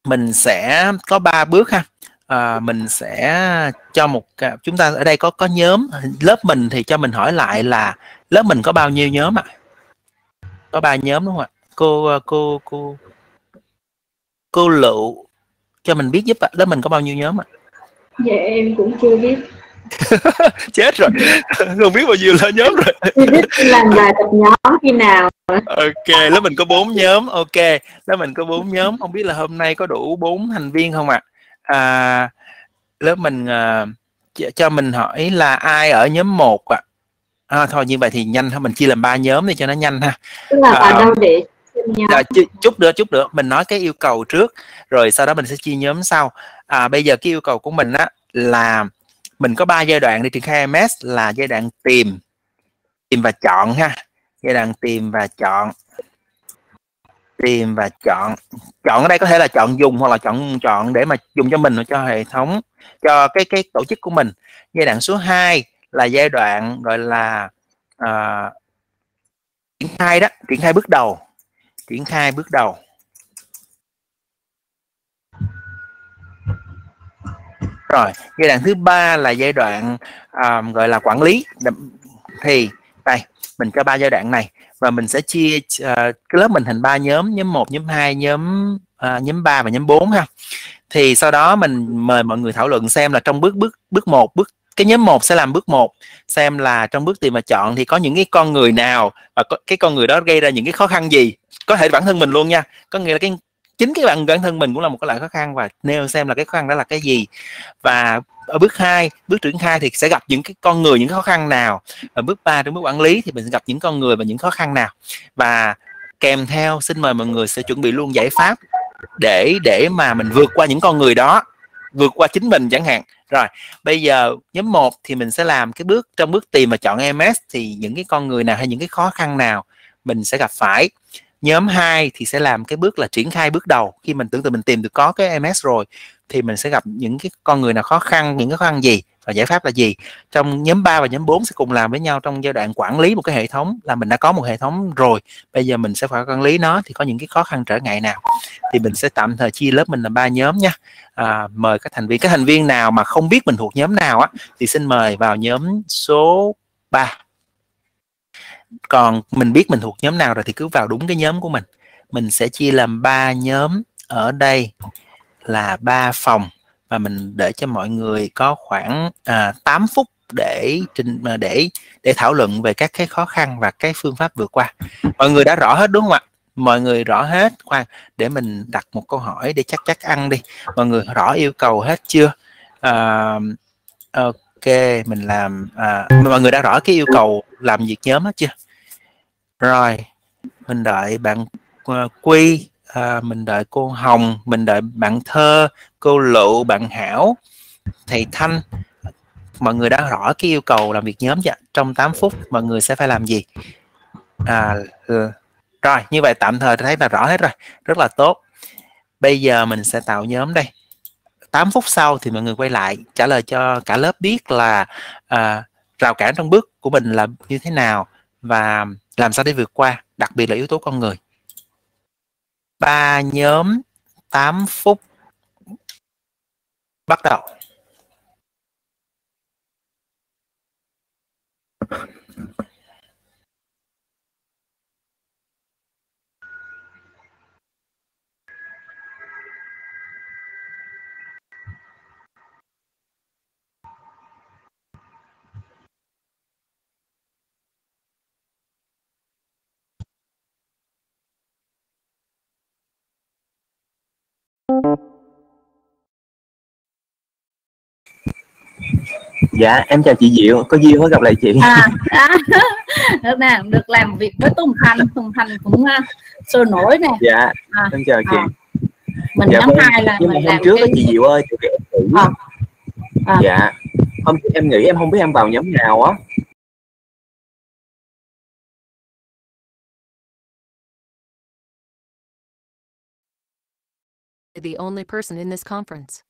mình sẽ có ba bước ha à, mình sẽ cho một chúng ta ở đây có có nhóm lớp mình thì cho mình hỏi lại là lớp mình có bao nhiêu nhóm ạ à? có ba nhóm đúng không ạ cô cô cô cô lựu cho mình biết giúp ạ lớp mình có bao nhiêu nhóm ạ à? dạ em cũng chưa biết chết rồi không biết bao nhiêu là nhóm rồi làm bài tập nhóm khi nào ok lớp mình có bốn nhóm ok lớp mình có bốn nhóm không biết là hôm nay có đủ bốn thành viên không ạ à? À, lớp mình à, cho mình hỏi là ai ở nhóm 1 ạ? À? à, thôi như vậy thì nhanh thôi mình chia làm ba nhóm để cho nó nhanh ha. Tức là à, đâu để à, chút nữa chút nữa. Mình nói cái yêu cầu trước rồi sau đó mình sẽ chia nhóm sau. À, bây giờ cái yêu cầu của mình á là mình có ba giai đoạn để triển khai MS là giai đoạn tìm tìm và chọn ha. Giai đoạn tìm và chọn tìm và chọn chọn ở đây có thể là chọn dùng hoặc là chọn chọn để mà dùng cho mình hoặc cho hệ thống cho cái cái tổ chức của mình. Giai đoạn số 2 là giai đoạn gọi là uh, triển khai đó triển khai bước đầu triển khai bước đầu. Rồi giai đoạn thứ ba là giai đoạn um, gọi là quản lý. Thì đây mình cho ba giai đoạn này và mình sẽ chia uh, cái lớp mình thành ba nhóm nhóm 1, nhóm 2, nhóm uh, nhóm 3 và nhóm 4 ha. Thì sau đó mình mời mọi người thảo luận xem là trong bước bước bước một bước cái nhóm 1 sẽ làm bước 1 xem là trong bước tìm và chọn thì có những cái con người nào và có, cái con người đó gây ra những cái khó khăn gì. Có thể bản thân mình luôn nha. Có nghĩa là cái chính cái bạn bản thân mình cũng là một cái loại khó khăn và nêu xem là cái khó khăn đó là cái gì. Và ở bước 2 bước triển khai thì sẽ gặp những cái con người, những khó khăn nào. Ở bước 3 trong bước quản lý thì mình sẽ gặp những con người và những khó khăn nào. Và kèm theo, xin mời mọi người sẽ chuẩn bị luôn giải pháp để để mà mình vượt qua những con người đó, vượt qua chính mình chẳng hạn. Rồi, bây giờ nhóm 1 thì mình sẽ làm cái bước, trong bước tìm và chọn EMS thì những cái con người nào hay những cái khó khăn nào mình sẽ gặp phải. Nhóm 2 thì sẽ làm cái bước là triển khai bước đầu. Khi mình tưởng tượng mình tìm được có cái MS rồi thì mình sẽ gặp những cái con người nào khó khăn những cái khó khăn gì và giải pháp là gì. Trong nhóm 3 và nhóm 4 sẽ cùng làm với nhau trong giai đoạn quản lý một cái hệ thống là mình đã có một hệ thống rồi bây giờ mình sẽ phải quản lý nó thì có những cái khó khăn trở ngại nào. Thì mình sẽ tạm thời chia lớp mình là ba nhóm nha. À, mời các thành viên các thành viên nào mà không biết mình thuộc nhóm nào á thì xin mời vào nhóm số 3 còn mình biết mình thuộc nhóm nào rồi thì cứ vào đúng cái nhóm của mình. Mình sẽ chia làm ba nhóm ở đây là ba phòng và mình để cho mọi người có khoảng à, 8 phút để trình à, để để thảo luận về các cái khó khăn và cái phương pháp vượt qua. Mọi người đã rõ hết đúng không ạ? Mọi người rõ hết khoan để mình đặt một câu hỏi để chắc chắc ăn đi. Mọi người rõ yêu cầu hết chưa? À, ok mình làm à, mọi người đã rõ cái yêu cầu làm việc nhóm hết chưa? Rồi mình đợi bạn à, quy à, mình đợi cô hồng mình đợi bạn thơ cô lụ bạn hảo thầy thanh. Mọi người đã rõ cái yêu cầu làm việc nhóm chưa trong 8 phút mọi người sẽ phải làm gì? À, ừ. rồi như vậy tạm thời thấy là rõ hết rồi. Rất là tốt. Bây giờ mình sẽ tạo nhóm đây. 8 phút sau thì mọi người quay lại trả lời cho cả lớp biết là à, rào cản trong bước của mình là như thế nào và làm sao để vượt qua đặc biệt là yếu tố con người ba nhóm 8 phút. Bắt đầu. Dạ em chào chị Diệu có duyên mới gặp lại chị à, à được nè được làm việc với Tùng Thành Tùng Thành cũng uh, sôi nổi nè dạ à, em chào chị à. mình dạ, nhóm vâng. hai là nhưng mình mà hôm trước cái... chị Diệu ơi chị à. À. dạ hôm trước em nghĩ em không biết em vào nhóm nào á the only person in this conference.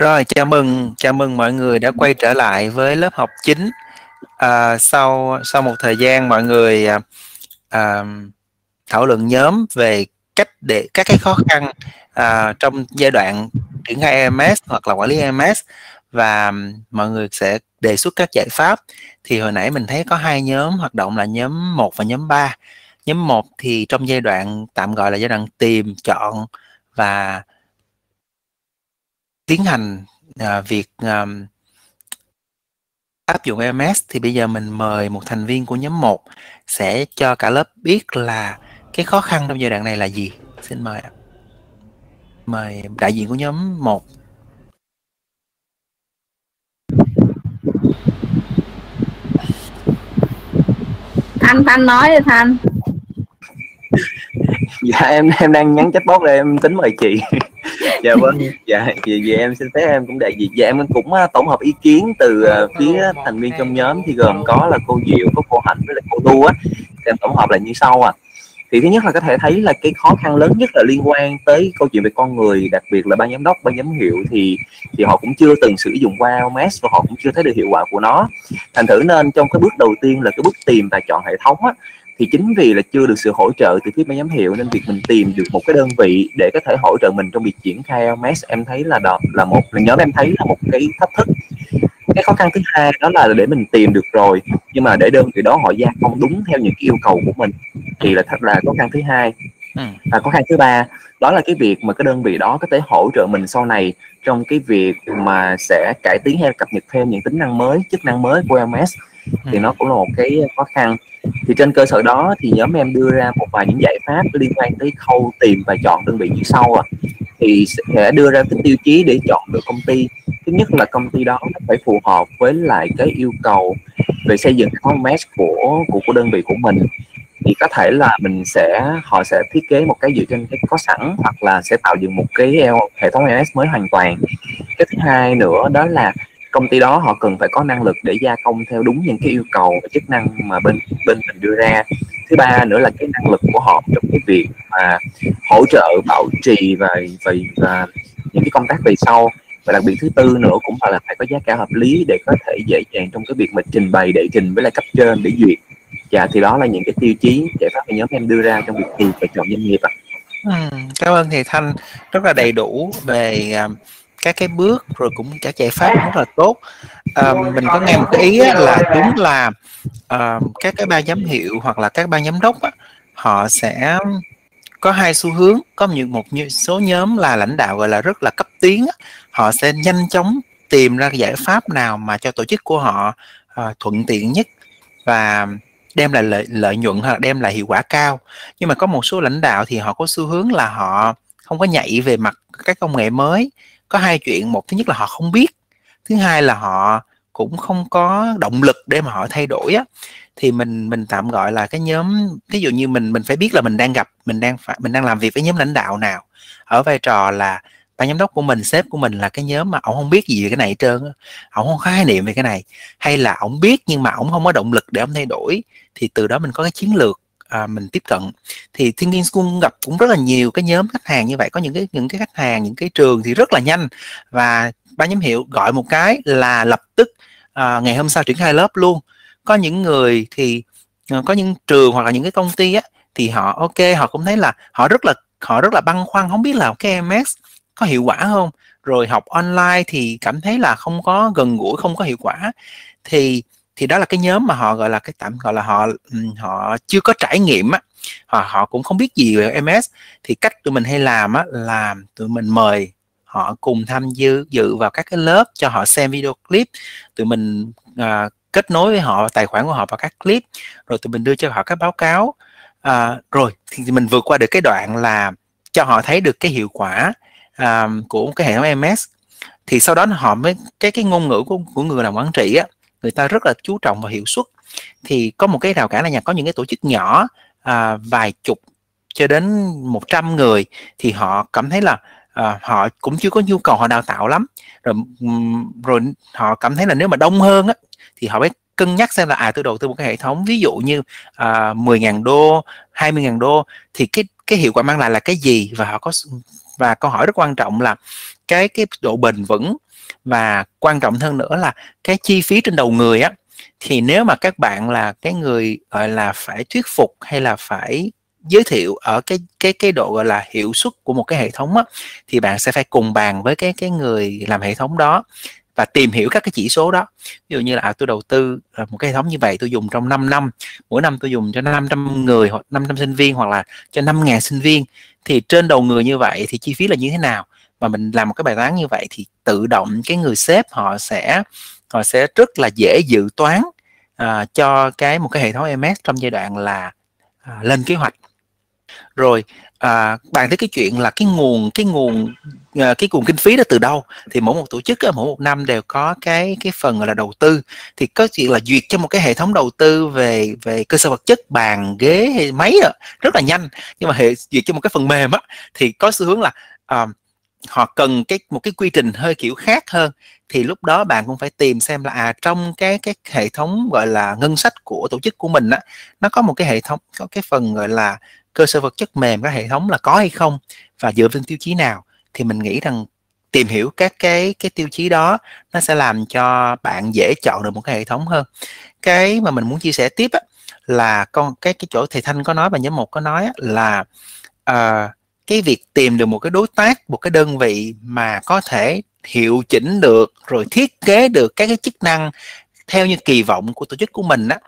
Rồi, chào mừng, chào mừng mọi người đã quay trở lại với lớp học chính. À, sau sau một thời gian mọi người à, à thảo luận nhóm về cách để các cái khó khăn à, trong giai đoạn triển khai EMS hoặc là quản lý EMS và mọi người sẽ đề xuất các giải pháp. Thì hồi nãy mình thấy có hai nhóm hoạt động là nhóm 1 và nhóm 3. Nhóm 1 thì trong giai đoạn tạm gọi là giai đoạn tìm, chọn và tiến hành uh, việc um, áp dụng EMS thì bây giờ mình mời một thành viên của nhóm 1 sẽ cho cả lớp biết là cái khó khăn trong giai đoạn này là gì. Xin mời ạ. Mời đại diện của nhóm 1. Thanh Thanh nói đi Thanh. dạ em em đang nhắn chatbot để em tính mời chị. Dạ vâng. Dạ vì, vì em xin phép em cũng đại diện dạ em cũng uh, tổng hợp ý kiến từ uh, phía thành viên trong nhóm thì gồm có là cô diệu có cô hạnh với lại cô tu á. Em tổng hợp là như sau à thì thứ nhất là có thể thấy là cái khó khăn lớn nhất là liên quan tới câu chuyện về con người đặc biệt là ban giám đốc ban giám hiệu thì thì họ cũng chưa từng sử dụng qua và họ cũng chưa thấy được hiệu quả của nó. Thành thử nên trong cái bước đầu tiên là cái bước tìm và chọn hệ thống á, thì chính vì là chưa được sự hỗ trợ từ phía ban giám hiệu nên việc mình tìm được một cái đơn vị để có thể hỗ trợ mình trong việc triển khai LMS em thấy là đó là một là nhóm em thấy là một cái thách thức cái khó khăn thứ hai đó là để mình tìm được rồi. Nhưng mà để đơn vị đó họ gia công đúng theo những cái yêu cầu của mình thì là thật là khó khăn thứ hai. Ừ. và khó khăn thứ ba đó là cái việc mà cái đơn vị đó có thể hỗ trợ mình sau này trong cái việc mà sẽ cải tiến hay cập nhật thêm những tính năng mới chức năng mới của LMS thì nó cũng là một cái khó khăn thì trên cơ sở đó thì nhóm em đưa ra một vài những giải pháp liên quan tới khâu tìm và chọn đơn vị như sau à. thì sẽ đưa ra cái tiêu chí để chọn được công ty. Thứ nhất là công ty đó phải phù hợp với lại cái yêu cầu về xây dựng hệ của của của đơn vị của mình. Thì có thể là mình sẽ, họ sẽ thiết kế một cái dựa trên cái có sẵn hoặc là sẽ tạo dựng một cái hệ thống LMS mới hoàn toàn. Cái thứ hai nữa đó là công ty đó họ cần phải có năng lực để gia công theo đúng những cái yêu cầu và chức năng mà bên bên mình đưa ra. Thứ ba nữa là cái năng lực của họ trong cái việc mà hỗ trợ bảo trì và và, và những cái công tác về sau. Và đặc biệt thứ tư nữa cũng là phải có giá cả hợp lý để có thể dễ dàng trong cái việc mà trình bày đệ trình với lại cấp trên để duyệt. Dạ thì đó là những cái tiêu chí giải pháp mà nhóm em đưa ra trong việc tìm và chọn doanh nghiệp ạ. Ừ, cảm ơn thầy Thanh rất là đầy đủ về uh, các cái bước rồi cũng các giải pháp rất là tốt. À, mình có nghe một cái ý là đúng là à, các cái ban giám hiệu hoặc là các ban giám đốc á, họ sẽ có hai xu hướng. Có một, một số nhóm là lãnh đạo gọi là rất là cấp tiến á, họ sẽ nhanh chóng tìm ra giải pháp nào mà cho tổ chức của họ à, thuận tiện nhất và đem lại lợi, lợi nhuận hoặc đem lại hiệu quả cao. Nhưng mà có một số lãnh đạo thì họ có xu hướng là họ không có nhạy về mặt các công nghệ mới có hai chuyện. Một, thứ nhất là họ không biết. Thứ hai là họ cũng không có động lực để mà họ thay đổi á. Thì mình mình tạm gọi là cái nhóm ví dụ như mình mình phải biết là mình đang gặp, mình đang phải mình đang làm việc với nhóm lãnh đạo nào. Ở vai trò là ban giám đốc của mình, sếp của mình là cái nhóm mà ông không biết gì về cái này hết trơn ông không có khái niệm về cái này. Hay là ông biết nhưng mà ông không có động lực để ông thay đổi, thì từ đó mình có cái chiến lược à, mình tiếp cận. Thì thiên school gặp cũng rất là nhiều cái nhóm khách hàng như vậy có những cái những cái khách hàng những cái trường thì rất là nhanh. Và ban giám hiệu gọi một cái là lập tức à, ngày hôm sau triển khai lớp luôn. Có những người thì ờ, có những trường hoặc là những cái công ty á thì họ ok họ cũng thấy là họ rất là họ rất là băn khoăn không biết là cái MS có hiệu quả không? Rồi học online thì cảm thấy là không có gần gũi không có hiệu quả. Thì thì đó là cái nhóm mà họ gọi là cái tạm gọi là họ họ chưa có trải nghiệm á. Họ họ cũng không biết gì về MS thì cách tụi mình hay làm á là tụi mình mời họ cùng tham dự dự vào các cái lớp cho họ xem video clip. Tụi mình à, kết nối với họ tài khoản của họ vào các clip rồi tụi mình đưa cho họ các báo cáo. À, rồi thì mình vượt qua được cái đoạn là cho họ thấy được cái hiệu quả à, của cái hệ thống MS thì sau đó họ mới cái cái ngôn ngữ của của người làm quản trị á người ta rất là chú trọng vào hiệu suất. Thì có một cái rào cản là nhà có những cái tổ chức nhỏ à, vài chục cho đến 100 người thì họ cảm thấy là à, họ cũng chưa có nhu cầu họ đào tạo lắm. Rồi rồi họ cảm thấy là nếu mà đông hơn á thì họ mới cân nhắc xem là à tôi đầu tư một cái hệ thống ví dụ như à, 10.000 đô 20.000 đô thì cái cái hiệu quả mang lại là cái gì? Và họ có và câu hỏi rất quan trọng là cái cái độ bền vững và quan trọng hơn nữa là cái chi phí trên đầu người á thì nếu mà các bạn là cái người gọi là phải thuyết phục hay là phải giới thiệu ở cái cái cái độ gọi là hiệu suất của một cái hệ thống á, thì bạn sẽ phải cùng bàn với cái cái người làm hệ thống đó và tìm hiểu các cái chỉ số đó. Ví dụ như là à, tôi đầu tư à, một cái hệ thống như vậy tôi dùng trong 5 năm mỗi năm tôi dùng cho 500 người hoặc 500 sinh viên hoặc là cho 5.000 sinh viên thì trên đầu người như vậy thì chi phí là như thế nào? Mà mình làm một cái bài toán như vậy thì tự động cái người sếp họ sẽ họ sẽ rất là dễ dự toán uh, cho cái một cái hệ thống MS trong giai đoạn là uh, lên kế hoạch. Rồi à, bàn tới cái chuyện là cái nguồn cái nguồn à, cái nguồn kinh phí đó từ đâu? Thì mỗi một tổ chức mỗi một năm đều có cái cái phần gọi là đầu tư. Thì có chuyện là duyệt cho một cái hệ thống đầu tư về về cơ sở vật chất bàn ghế hay máy đó, rất là nhanh. Nhưng mà hệ duyệt cho một cái phần mềm á thì có xu hướng là à, họ cần cái một cái quy trình hơi kiểu khác hơn thì lúc đó bạn cũng phải tìm xem là à trong cái cái hệ thống gọi là ngân sách của tổ chức của mình á nó có một cái hệ thống có cái phần gọi là cơ sở vật chất mềm cái hệ thống là có hay không và dựa trên tiêu chí nào thì mình nghĩ rằng tìm hiểu các cái cái tiêu chí đó nó sẽ làm cho bạn dễ chọn được một cái hệ thống hơn. Cái mà mình muốn chia sẻ tiếp á, là con cái cái chỗ thầy thanh có nói và nhóm một có nói á, là uh, cái việc tìm được một cái đối tác một cái đơn vị mà có thể hiệu chỉnh được rồi thiết kế được các cái chức năng theo như kỳ vọng của tổ chức của mình á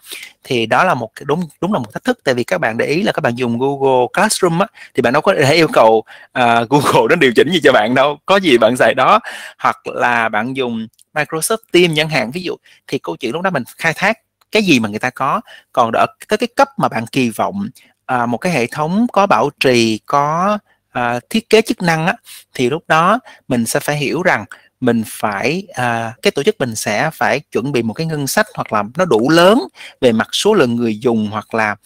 thì đó là một cái đúng đúng là một thách thức. Tại vì các bạn để ý là các bạn dùng Google Classroom á thì bạn đâu có thể yêu cầu uh, Google nó điều chỉnh gì cho bạn đâu. Có gì bạn xài đó. Hoặc là bạn dùng Microsoft Teams chẳng hạn. Ví dụ thì câu chuyện lúc đó mình khai thác cái gì mà người ta có. Còn ở tới cái cấp mà bạn kỳ vọng uh, một cái hệ thống có bảo trì có uh, thiết kế chức năng á, thì lúc đó mình sẽ phải hiểu rằng mình phải à, cái tổ chức mình sẽ phải chuẩn bị một cái ngân sách hoặc là nó đủ lớn về mặt số lượng người dùng hoặc là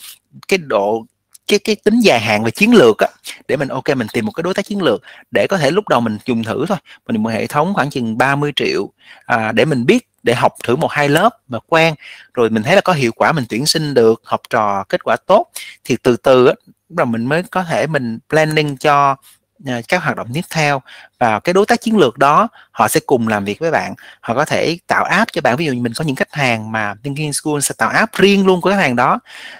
cái độ cái cái tính dài hạn về chiến lược á để mình ok mình tìm một cái đối tác chiến lược để có thể lúc đầu mình dùng thử thôi. Mình một hệ thống khoảng chừng 30 triệu à, để mình biết để học thử một hai lớp mà quen rồi mình thấy là có hiệu quả mình tuyển sinh được học trò kết quả tốt thì từ từ á rồi mình mới có thể mình planning cho à, các hoạt động tiếp theo. Và cái đối tác chiến lược đó họ sẽ cùng làm việc với bạn. Họ có thể tạo app cho bạn. Ví dụ như mình có những khách hàng mà Thinking School sẽ tạo app riêng luôn của khách hàng đó.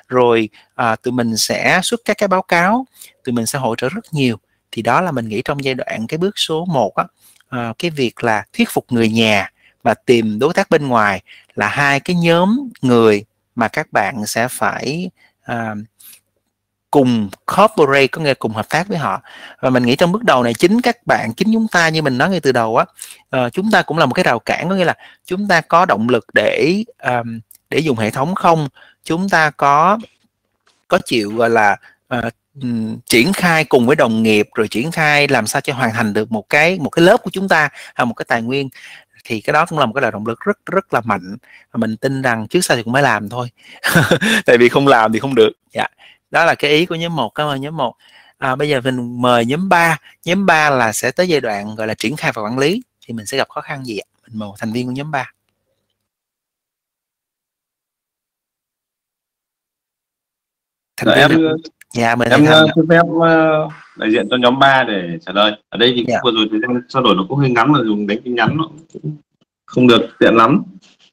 Rồi à, tụi mình sẽ xuất các cái báo cáo. Tụi mình sẽ hỗ trợ rất nhiều. Thì đó là mình nghĩ trong giai đoạn cái bước số 1 á. À, cái việc là thuyết phục người nhà và tìm đối tác bên ngoài là hai cái nhóm người mà các bạn sẽ phải à, cùng cooperate có nghĩa là cùng hợp tác với họ. Và mình nghĩ trong bước đầu này chính các bạn chính chúng ta như mình nói ngay từ đầu á uh, chúng ta cũng là một cái rào cản có nghĩa là chúng ta có động lực để um, để dùng hệ thống không? Chúng ta có có chịu gọi là uh, triển khai cùng với đồng nghiệp rồi triển khai làm sao cho hoàn thành được một cái một cái lớp của chúng ta hay một cái tài nguyên thì cái đó cũng là một cái là động lực rất rất là mạnh. Và mình tin rằng trước sau thì cũng mới làm thôi. Tại vì không làm thì không được. Dạ đó là cái ý của nhóm một cảm ơn nhóm một. À, bây giờ mình mời nhóm 3 nhóm 3 là sẽ tới giai đoạn gọi là triển khai và quản lý thì mình sẽ gặp khó khăn gì ạ? Mình mời thành viên của nhóm 3 thành viên em dạ mình em ờ, xin phép uh, đại diện cho nhóm 3 để trả lời. Ở đây thì dạ. vừa rồi thì trao đổi nó cũng hơi ngắn là dùng đánh tin nhắn nó cũng không được tiện lắm.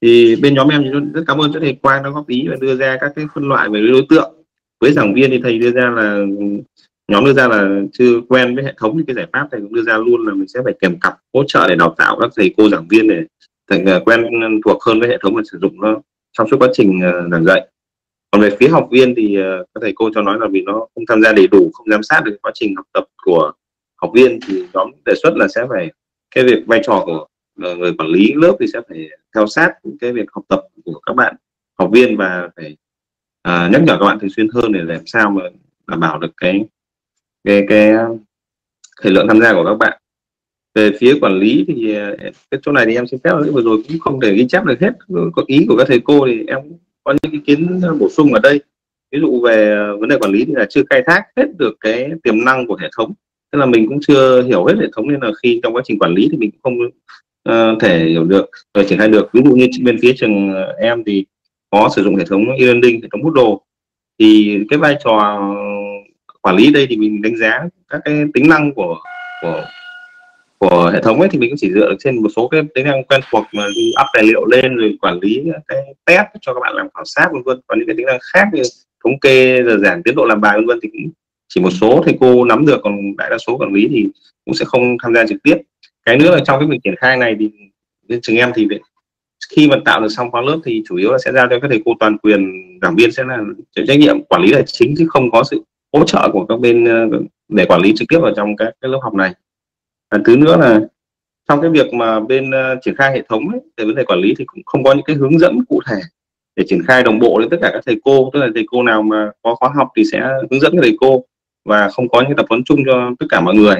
Thì bên nhóm em thì rất cảm ơn cho thầy Quang đã góp ý và đưa ra các cái phân loại về đối tượng với giảng viên thì thầy đưa ra là, nhóm đưa ra là chưa quen với hệ thống thì cái giải pháp thầy cũng đưa ra luôn là mình sẽ phải kèm cặp hỗ trợ để đào tạo các thầy cô giảng viên để thành ờ, quen thuộc hơn với hệ thống và sử dụng nó trong suốt quá trình ờ, giảng dạy. Còn về phía học viên thì ờ, các thầy cô cho nói là vì nó không tham gia đầy đủ, không giám sát được quá trình học tập của học viên thì nhóm đề xuất là sẽ phải, cái việc vai trò của người quản lý lớp thì sẽ phải theo sát cái việc học tập của các bạn học viên và phải à, nhắc nhở các bạn thường xuyên hơn để làm sao mà đảm bảo được cái cái cái thời lượng tham gia của các bạn. Về phía quản lý thì à, cái chỗ này thì em xin phép vừa rồi cũng không thể ghi chép được hết có ý của các thầy cô thì em có những ý kiến bổ sung ở đây. Ví dụ về à, vấn đề quản lý thì là chưa khai thác hết được cái tiềm năng của hệ thống. Tức là mình cũng chưa hiểu hết hệ thống nên là khi trong quá trình quản lý thì mình cũng không uh, thể hiểu được và triển khai được. Ví dụ như bên phía trường em thì có sử dụng hệ thống e-learning, hệ thống Moodle, thì cái vai trò quản lý đây thì mình đánh giá các cái tính năng của của của hệ thống ấy thì mình cũng chỉ dựa được trên một số cái tính năng quen thuộc mà đi up tài liệu lên rồi quản lý cái test cho các bạn làm khảo sát vân vân. Còn những cái tính năng khác như thống kê, giờ giảng, tiến độ làm bài vân vân thì cũng chỉ một số thầy cô nắm được, còn đại đa số quản lý thì cũng sẽ không tham gia trực tiếp. Cái nữa là trong cái việc triển khai này thì bên trường em thì khi mà tạo được xong khóa lớp thì chủ yếu là sẽ giao cho các thầy cô toàn quyền giảng viên sẽ là chịu trách nhiệm quản lý là chính chứ không có sự hỗ trợ của các bên ờ, để quản lý trực tiếp vào trong các cái lớp học này. Và thứ nữa là trong cái việc mà bên uh, triển khai hệ thống ấy, về vấn đề quản lý thì cũng không có những cái hướng dẫn cụ thể để triển khai đồng bộ đến tất cả các thầy cô. Tức là thầy cô nào mà có khóa học thì sẽ hướng dẫn các thầy cô và không có những tập huấn chung cho tất cả mọi người.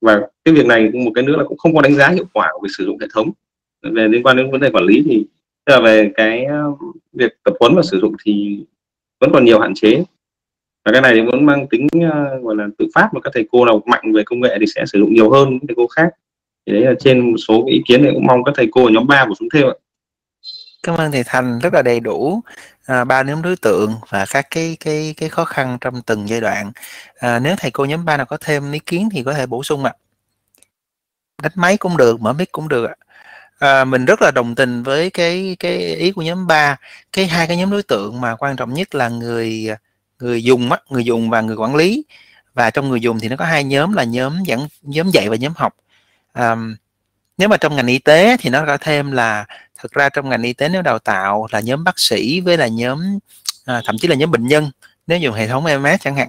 Và cái việc này một cái nữa là cũng không có đánh giá hiệu quả của việc sử dụng hệ thống về liên quan đến vấn đề quản lý thì tức là về cái ờ, việc tập huấn và sử dụng thì vẫn còn nhiều hạn chế. Và cái này thì vẫn mang tính uh, gọi là tự phát mà các thầy cô nào mạnh về công nghệ thì sẽ sử dụng nhiều hơn những thầy cô khác. Thì đấy là trên một số ý kiến này cũng mong các thầy cô ở nhóm 3 bổ sung thêm ạ. Cảm ơn thầy Thành rất là đầy đủ à, ba nhóm đối tượng và các cái cái cái khó khăn trong từng giai đoạn. À, nếu thầy cô nhóm ba nào có thêm ý kiến thì có thể bổ sung ạ. Đánh máy cũng được mở mic cũng được ạ. à, À, mình rất là đồng tình với cái cái ý của nhóm 3 cái hai cái nhóm đối tượng mà quan trọng nhất là người người dùng á người dùng và người quản lý. Và trong người dùng thì nó có hai nhóm là nhóm dẫn nhóm dạy và nhóm học. À, nếu mà trong ngành y tế thì nó có thêm là thực ra trong ngành y tế nếu đào tạo là nhóm bác sĩ với là nhóm à, thậm chí là nhóm bệnh nhân nếu dùng hệ thống EMS chẳng hạn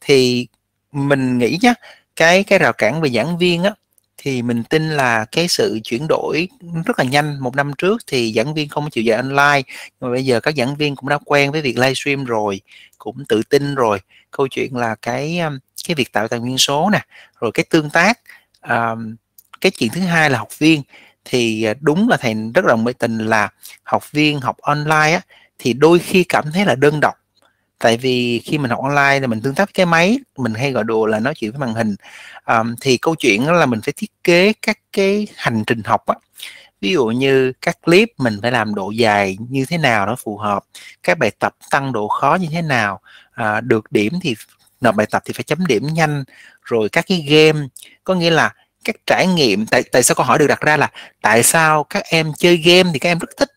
thì mình nghĩ nhé cái cái rào cản về giảng viên á thì mình tin là cái sự chuyển đổi rất là nhanh. Một năm trước thì giảng viên không chịu dạy online nhưng mà bây giờ các giảng viên cũng đã quen với việc livestream rồi cũng tự tin rồi. Câu chuyện là cái um, cái việc tạo tài nguyên số nè rồi cái tương tác um, cái chuyện thứ hai là học viên. Thì à, đúng là thầy rất là đồng tình là học viên học online á thì đôi khi cảm thấy là đơn độc tại vì khi mình học online thì mình tương tác với cái máy mình hay gọi đồ là nói chuyện với màn hình. Um, thì câu chuyện đó là mình phải thiết kế các cái hành trình học á. Ví dụ như các clip mình phải làm độ dài như thế nào nó phù hợp các bài tập tăng độ khó như thế nào à, được điểm thì nộp bài tập thì phải chấm điểm nhanh rồi các cái game. Có nghĩa là các trải nghiệm tại tại sao câu hỏi được đặt ra là tại sao các em chơi game thì các em rất thích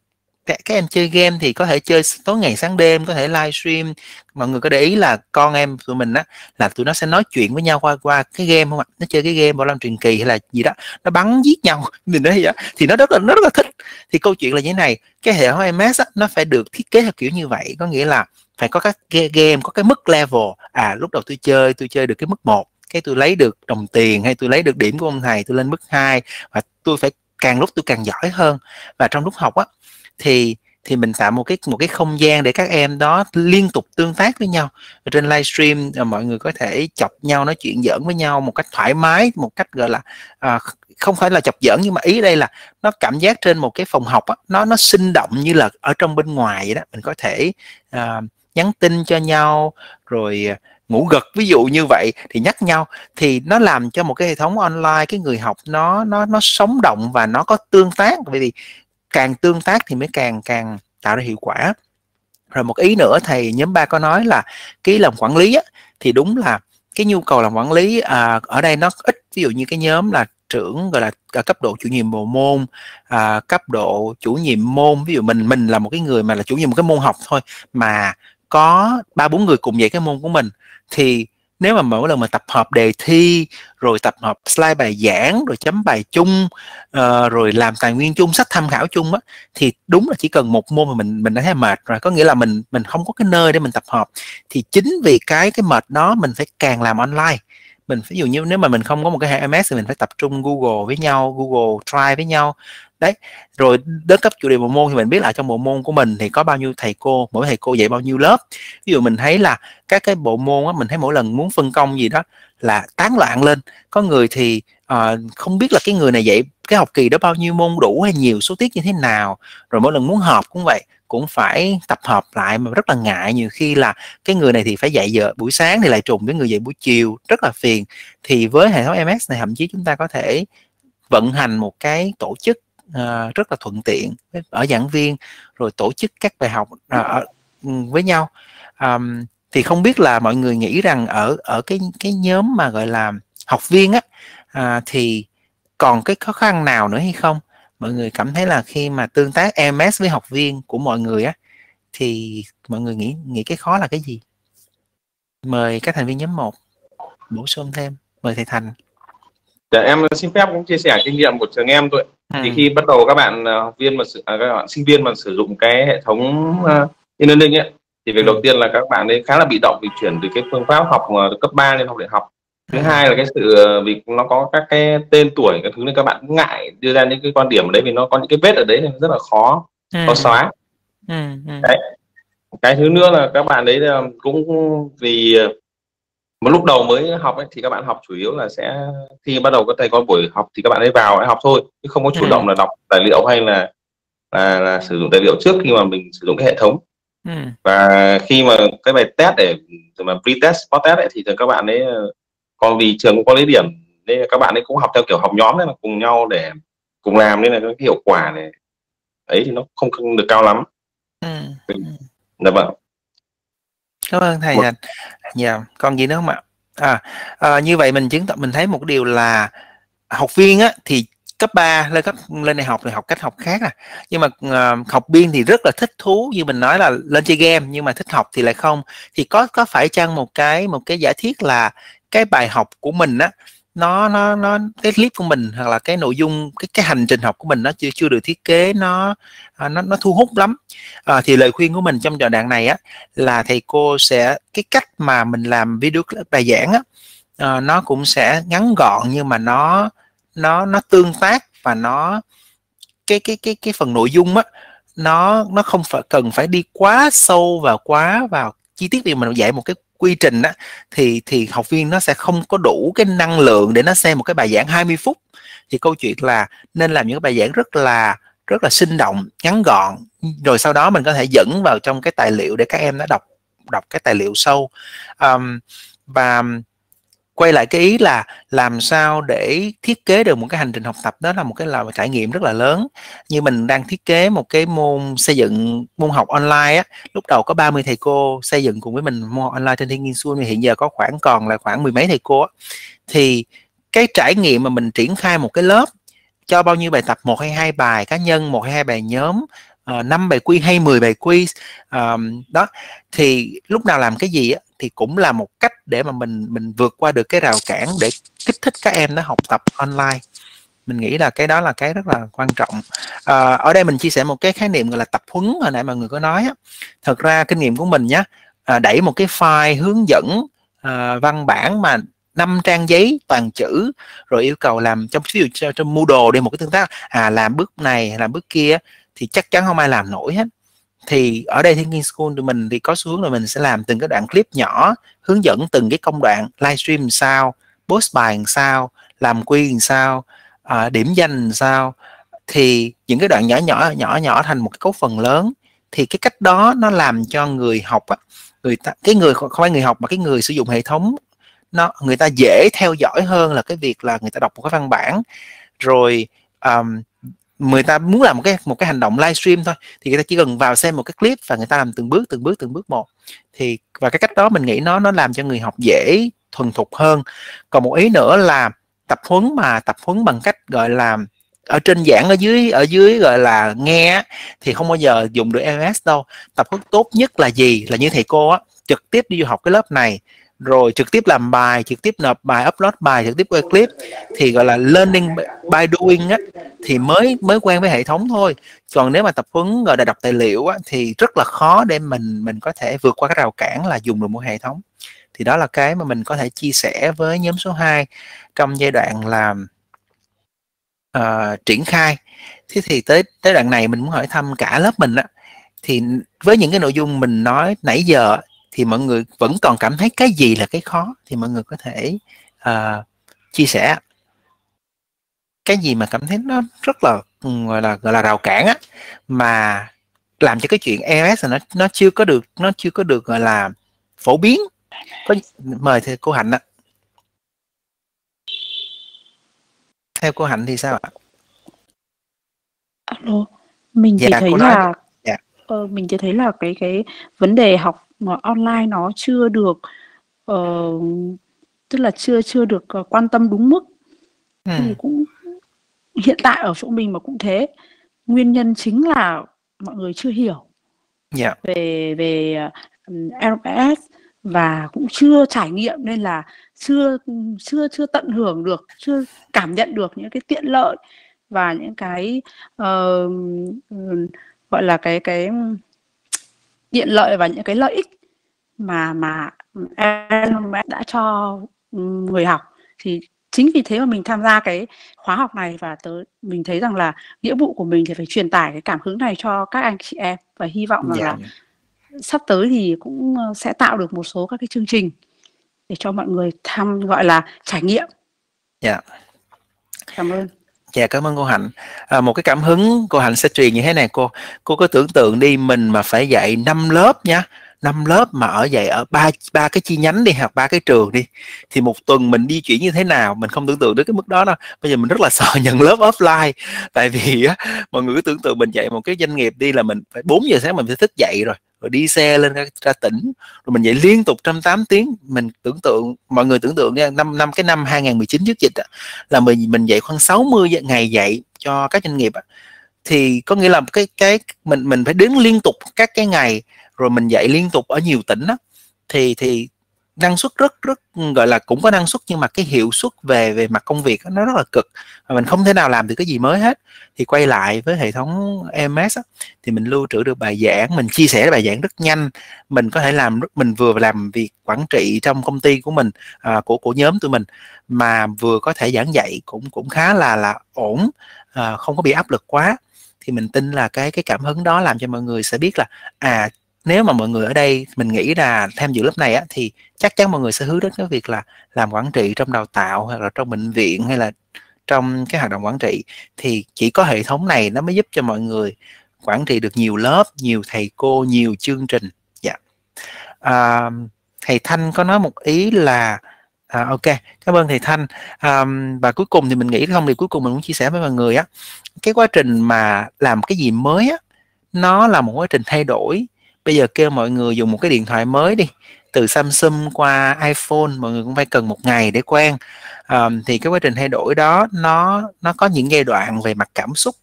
các, các em chơi game thì có thể chơi tối ngày sáng đêm có thể livestream mọi người có để ý là con em tụi mình á là tụi nó sẽ nói chuyện với nhau qua qua cái game không ạ? Nó chơi cái game bảo lâm truyền kỳ hay là gì đó. Nó bắn giết nhau mình nói vậy thì nó rất là nó rất là thích. Thì câu chuyện là như thế này cái hệ thống ms á, nó phải được thiết kế theo kiểu như vậy. Có nghĩa là phải có các game có cái mức level. À lúc đầu tôi chơi tôi chơi được cái mức một cái tôi lấy được đồng tiền hay tôi lấy được điểm của ông thầy tôi lên mức 2 và tôi phải càng lúc tôi càng giỏi hơn. Và trong lúc học á thì thì mình tạo một cái một cái không gian để các em đó liên tục tương tác với nhau. Ở trên livestream à, mọi người có thể chọc nhau nói chuyện giỡn với nhau một cách thoải mái một cách gọi là à, không phải là chọc giỡn nhưng mà ý đây là nó cảm giác trên một cái phòng học á, nó nó sinh động như là ở trong bên ngoài vậy đó. Mình có thể à, nhắn tin cho nhau rồi à, ngủ gật ví dụ như vậy thì nhắc nhau. Thì nó làm cho một cái hệ thống online cái người học nó nó nó sống động và nó có tương tác. Bởi vì càng tương tác thì mới càng càng tạo ra hiệu quả. Rồi một ý nữa thầy nhóm ba có nói là cái làm quản lý á, thì đúng là cái nhu cầu làm quản lý à, ở đây nó ít. Ví dụ như cái nhóm là trưởng gọi là à, cấp độ chủ nhiệm bộ môn à, cấp độ chủ nhiệm môn. Ví dụ mình mình là một cái người mà là chủ nhiệm một cái môn học thôi mà có ba bốn người cùng dạy cái môn của mình thì nếu mà mỗi lần mà tập hợp đề thi rồi tập hợp slide bài giảng rồi chấm bài chung uh, rồi làm tài nguyên chung sách tham khảo chung á thì đúng là chỉ cần một môn mà mình mình đã thấy mệt rồi. Có nghĩa là mình mình không có cái nơi để mình tập hợp. Thì chính vì cái cái mệt đó mình phải càng làm online. Mình ví dụ như nếu mà mình không có một cái hệ MS thì mình phải tập trung Google với nhau Google Drive với nhau đấy. Rồi đến cấp chủ đề bộ môn thì mình biết là trong bộ môn của mình thì có bao nhiêu thầy cô mỗi thầy cô dạy bao nhiêu lớp. Ví dụ mình thấy là các cái bộ môn á mình thấy mỗi lần muốn phân công gì đó là tán loạn lên. Có người thì uh, không biết là cái người này dạy cái học kỳ đó bao nhiêu môn đủ hay nhiều số tiết như thế nào. Rồi mỗi lần muốn họp cũng vậy cũng phải tập hợp lại mà rất là ngại. Nhiều khi là cái người này thì phải dạy giờ buổi sáng thì lại trùng với người dạy buổi chiều rất là phiền. Thì với hệ thống MS này thậm chí chúng ta có thể vận hành một cái tổ chức uh, rất là thuận tiện ở giảng viên rồi tổ chức các bài học uh, với nhau. Um, thì không biết là mọi người nghĩ rằng ở ở cái cái nhóm mà gọi là học viên á à, thì còn cái khó khăn nào nữa hay không? Mọi người cảm thấy là khi mà tương tác MS với học viên của mọi người á thì mọi người nghĩ nghĩ cái khó là cái gì? Mời các thành viên nhóm 1 bổ sung thêm. Mời thầy Thành. Dạ, em xin phép cũng chia sẻ kinh nghiệm của trường em thôi. Ừ. Thì khi bắt đầu các bạn ờ, học viên mà à, các bạn sinh viên mà sử dụng cái hệ thống uh, e-learning ấy thì việc ừ. đầu tiên là các bạn ấy khá là bị động vì chuyển từ cái phương pháp học uh, cấp 3 lên học đại học. Thứ ừ. hai là cái sự vì nó có các cái tên tuổi cái thứ nên các bạn ngại đưa ra những cái quan điểm ở đấy vì nó có những cái vết ở đấy nên rất là khó ừ. khó xóa. Ừ. Ừ. Đấy. Cái thứ nữa là các bạn đấy cũng vì một lúc đầu mới học ấy, thì các bạn học chủ yếu là sẽ khi bắt đầu có thầy có buổi học thì các bạn ấy vào ấy học thôi chứ không có chủ ừ. động là đọc tài liệu hay là là, là sử dụng tài liệu trước khi mà mình sử dụng cái hệ thống ừ. và khi mà cái bài test để mà pre-test post-test ấy, thì các bạn ấy còn vì trường cũng có lấy điểm nên các bạn ấy cũng học theo kiểu học nhóm nên là cùng nhau để cùng làm nên là cái hiệu quả này ấy thì nó không, không được cao lắm ừ. dạ vâng cảm ơn thầy một... dạ còn gì nữa không ạ? À, à như vậy mình chứng tỏ mình thấy một điều là học viên á thì cấp 3 lên cấp lên đại học thì học cách học khác à. Nhưng mà uh, học viên thì rất là thích thú như mình nói là lên chơi game nhưng mà thích học thì lại không. Thì có có phải chăng một cái một cái giả thiết là cái bài học của mình á nó nó nó cái clip của mình hoặc là cái nội dung cái cái hành trình học của mình nó chưa chưa được thiết kế nó à, nó nó thu hút lắm. À, thì lời khuyên của mình trong giai đoạn này á là thầy cô sẽ cái cách mà mình làm video bài giảng á à, nó cũng sẽ ngắn gọn nhưng mà nó nó nó tương tác và nó cái cái cái cái phần nội dung á nó nó không phải cần phải đi quá sâu và quá vào chi tiết vì mình dạy một cái quy trình á thì thì học viên nó sẽ không có đủ cái năng lượng để nó xem một cái bài giảng 20 phút. Thì câu chuyện là nên làm những cái bài giảng rất là rất là sinh động ngắn gọn rồi sau đó mình có thể dẫn vào trong cái tài liệu để các em nó đọc đọc cái tài liệu sâu. Um, và quay lại cái ý là làm sao để thiết kế được một cái hành trình học tập đó là một cái là một trải nghiệm rất là lớn. Như mình đang thiết kế một cái môn xây dựng môn học online á lúc đầu có 30 thầy cô xây dựng cùng với mình môn học online trên thiên nhiên xuân hiện giờ có khoảng còn là khoảng mười mấy thầy cô á. Thì cái trải nghiệm mà mình triển khai một cái lớp cho bao nhiêu bài tập một hay hai bài cá nhân một hay hai bài nhóm ờ, uh, 5 bài quy hay 10 bài quy uh, đó thì lúc nào làm cái gì á, thì cũng là một cách để mà mình mình vượt qua được cái rào cản để kích thích các em nó học tập online. Mình nghĩ là cái đó là cái rất là quan trọng. À, ở đây mình chia sẻ một cái khái niệm gọi là tập huấn hồi nãy mọi người có nói á. thật ra kinh nghiệm của mình nhé à, đẩy một cái file hướng dẫn à, văn bản mà năm trang giấy toàn chữ rồi yêu cầu làm trong ví dụ trong Moodle đi một cái tương tác à làm bước này làm bước kia thì chắc chắn không ai làm nổi hết thì ở đây Thinking School tụi mình thì có xu hướng là mình sẽ làm từng cái đoạn clip nhỏ hướng dẫn từng cái công đoạn livestream sao post bài làm sao làm quy làm sao à, điểm danh làm sao. Thì những cái đoạn nhỏ nhỏ nhỏ nhỏ thành một cái cấu phần lớn. Thì cái cách đó nó làm cho người học á người ta cái người không phải người học mà cái người sử dụng hệ thống nó người ta dễ theo dõi hơn là cái việc là người ta đọc một cái văn bản. Rồi um, người ta muốn làm một cái một cái hành động livestream thôi, thì người ta chỉ cần vào xem một cái clip và người ta làm từng bước từng bước từng bước một. Thì, và cái cách đó mình nghĩ nó nó làm cho người học dễ thuần thục hơn. Còn một ý nữa là tập huấn mà, tập huấn bằng cách gọi là ở trên giảng ở dưới ở dưới gọi là nghe thì không bao giờ dùng được LMS đâu. Tập huấn tốt nhất là gì? Là như thầy cô á, trực tiếp đi học cái lớp này rồi trực tiếp làm bài trực tiếp nộp bài upload bài trực tiếp quay clip thì gọi là learning by doing á thì mới mới quen với hệ thống thôi. Còn nếu mà tập huấn gọi là đọc tài liệu á, thì rất là khó để mình mình có thể vượt qua cái rào cản là dùng được một hệ thống. Thì đó là cái mà mình có thể chia sẻ với nhóm số 2 trong giai đoạn làm uh, ờ, triển khai. Thế thì tới tới đoạn này mình muốn hỏi thăm cả lớp mình á thì với những cái nội dung mình nói nãy giờ thì mọi người vẫn còn cảm thấy cái gì là cái khó? Thì mọi người có thể uh, chia sẻ. Cái gì mà cảm thấy nó rất là gọi là gọi là rào cản á mà làm cho cái chuyện EOS nó nó chưa có được nó chưa có được gọi là phổ biến. Có mời thưa cô hạnh ạ. Theo cô hạnh thì sao ạ? Alo mình dạ, chỉ thấy là dạ. ờ, mình chỉ thấy là cái cái vấn đề học mà online nó chưa được uh, tức là chưa chưa được uh, quan tâm đúng mức ừ. thì cũng hiện tại ở chỗ mình mà cũng thế nguyên nhân chính là mọi người chưa hiểu yeah. Dạ. về về uh, và cũng chưa trải nghiệm nên là chưa chưa chưa tận hưởng được chưa cảm nhận được những cái tiện lợi và những cái uh, gọi là cái cái tiện lợi và những cái lợi ích mà mà LMS đã cho người học thì chính vì thế mà mình tham gia cái khóa học này và tới mình thấy rằng là nghĩa vụ của mình thì phải truyền tải cái cảm hứng này cho các anh chị em và hy vọng rằng. Dạ. là sắp tới thì cũng ờ, sẽ tạo được một số các cái chương trình để cho mọi người tham gọi là trải nghiệm. Dạ. Cảm ơn. Dạ cảm ơn cô Hạnh. À, một cái cảm hứng cô Hạnh sẽ truyền như thế này cô. Cô có tưởng tượng đi mình mà phải dạy 5 lớp nhá năm lớp mà ở dạy ở ba ba cái chi nhánh đi hoặc ba cái trường đi thì một tuần mình di chuyển như thế nào mình không tưởng tượng đến cái mức đó đâu bây giờ mình rất là sợ nhận lớp offline tại vì á mọi người cứ tưởng tượng mình dạy một cái doanh nghiệp đi là mình phải 4 giờ sáng mình phải thức dậy rồi rồi đi xe lên ra, ra tỉnh rồi mình dạy liên tục trong 8 tiếng mình tưởng tượng mọi người tưởng tượng nha năm năm cái năm 2019 trước dịch đó, là mình mình dạy khoảng 60 ngày dạy cho các doanh nghiệp đó. thì có nghĩa là cái cái mình mình phải đứng liên tục các cái ngày rồi mình dạy liên tục ở nhiều tỉnh đó, thì thì năng suất rất rất gọi là cũng có năng suất nhưng mà cái hiệu suất về về mặt công việc đó, nó rất là cực. Và mình không thể nào làm được cái gì mới hết. Thì quay lại với hệ thống MS thì mình lưu trữ được bài giảng. Mình chia sẻ bài giảng rất nhanh. Mình có thể làm mình vừa làm việc quản trị trong công ty của mình à, của của nhóm tụi mình mà vừa có thể giảng dạy cũng cũng khá là là ổn à, không có bị áp lực quá. Thì mình tin là cái cái cảm hứng đó làm cho mọi người sẽ biết là à nếu mà mọi người ở đây mình nghĩ là tham dự lớp này á, thì chắc chắn mọi người sẽ hướng đến cái việc là làm quản trị trong đào tạo hoặc là trong bệnh viện hay là trong cái hoạt động quản trị. Thì chỉ có hệ thống này nó mới giúp cho mọi người quản trị được nhiều lớp nhiều thầy cô nhiều chương trình. Dạ. À, thầy thanh có nói một ý là à, ok cảm ơn thầy thanh. À, và cuối cùng thì mình nghĩ không thì cuối cùng mình muốn chia sẻ với mọi người á cái quá trình mà làm cái gì mới á nó là một quá trình thay đổi bây giờ kêu mọi người dùng một cái điện thoại mới đi. Từ Samsung qua iPhone mọi người cũng phải cần một ngày để quen. Um, thì cái quá trình thay đổi đó nó nó có những giai đoạn về mặt cảm xúc.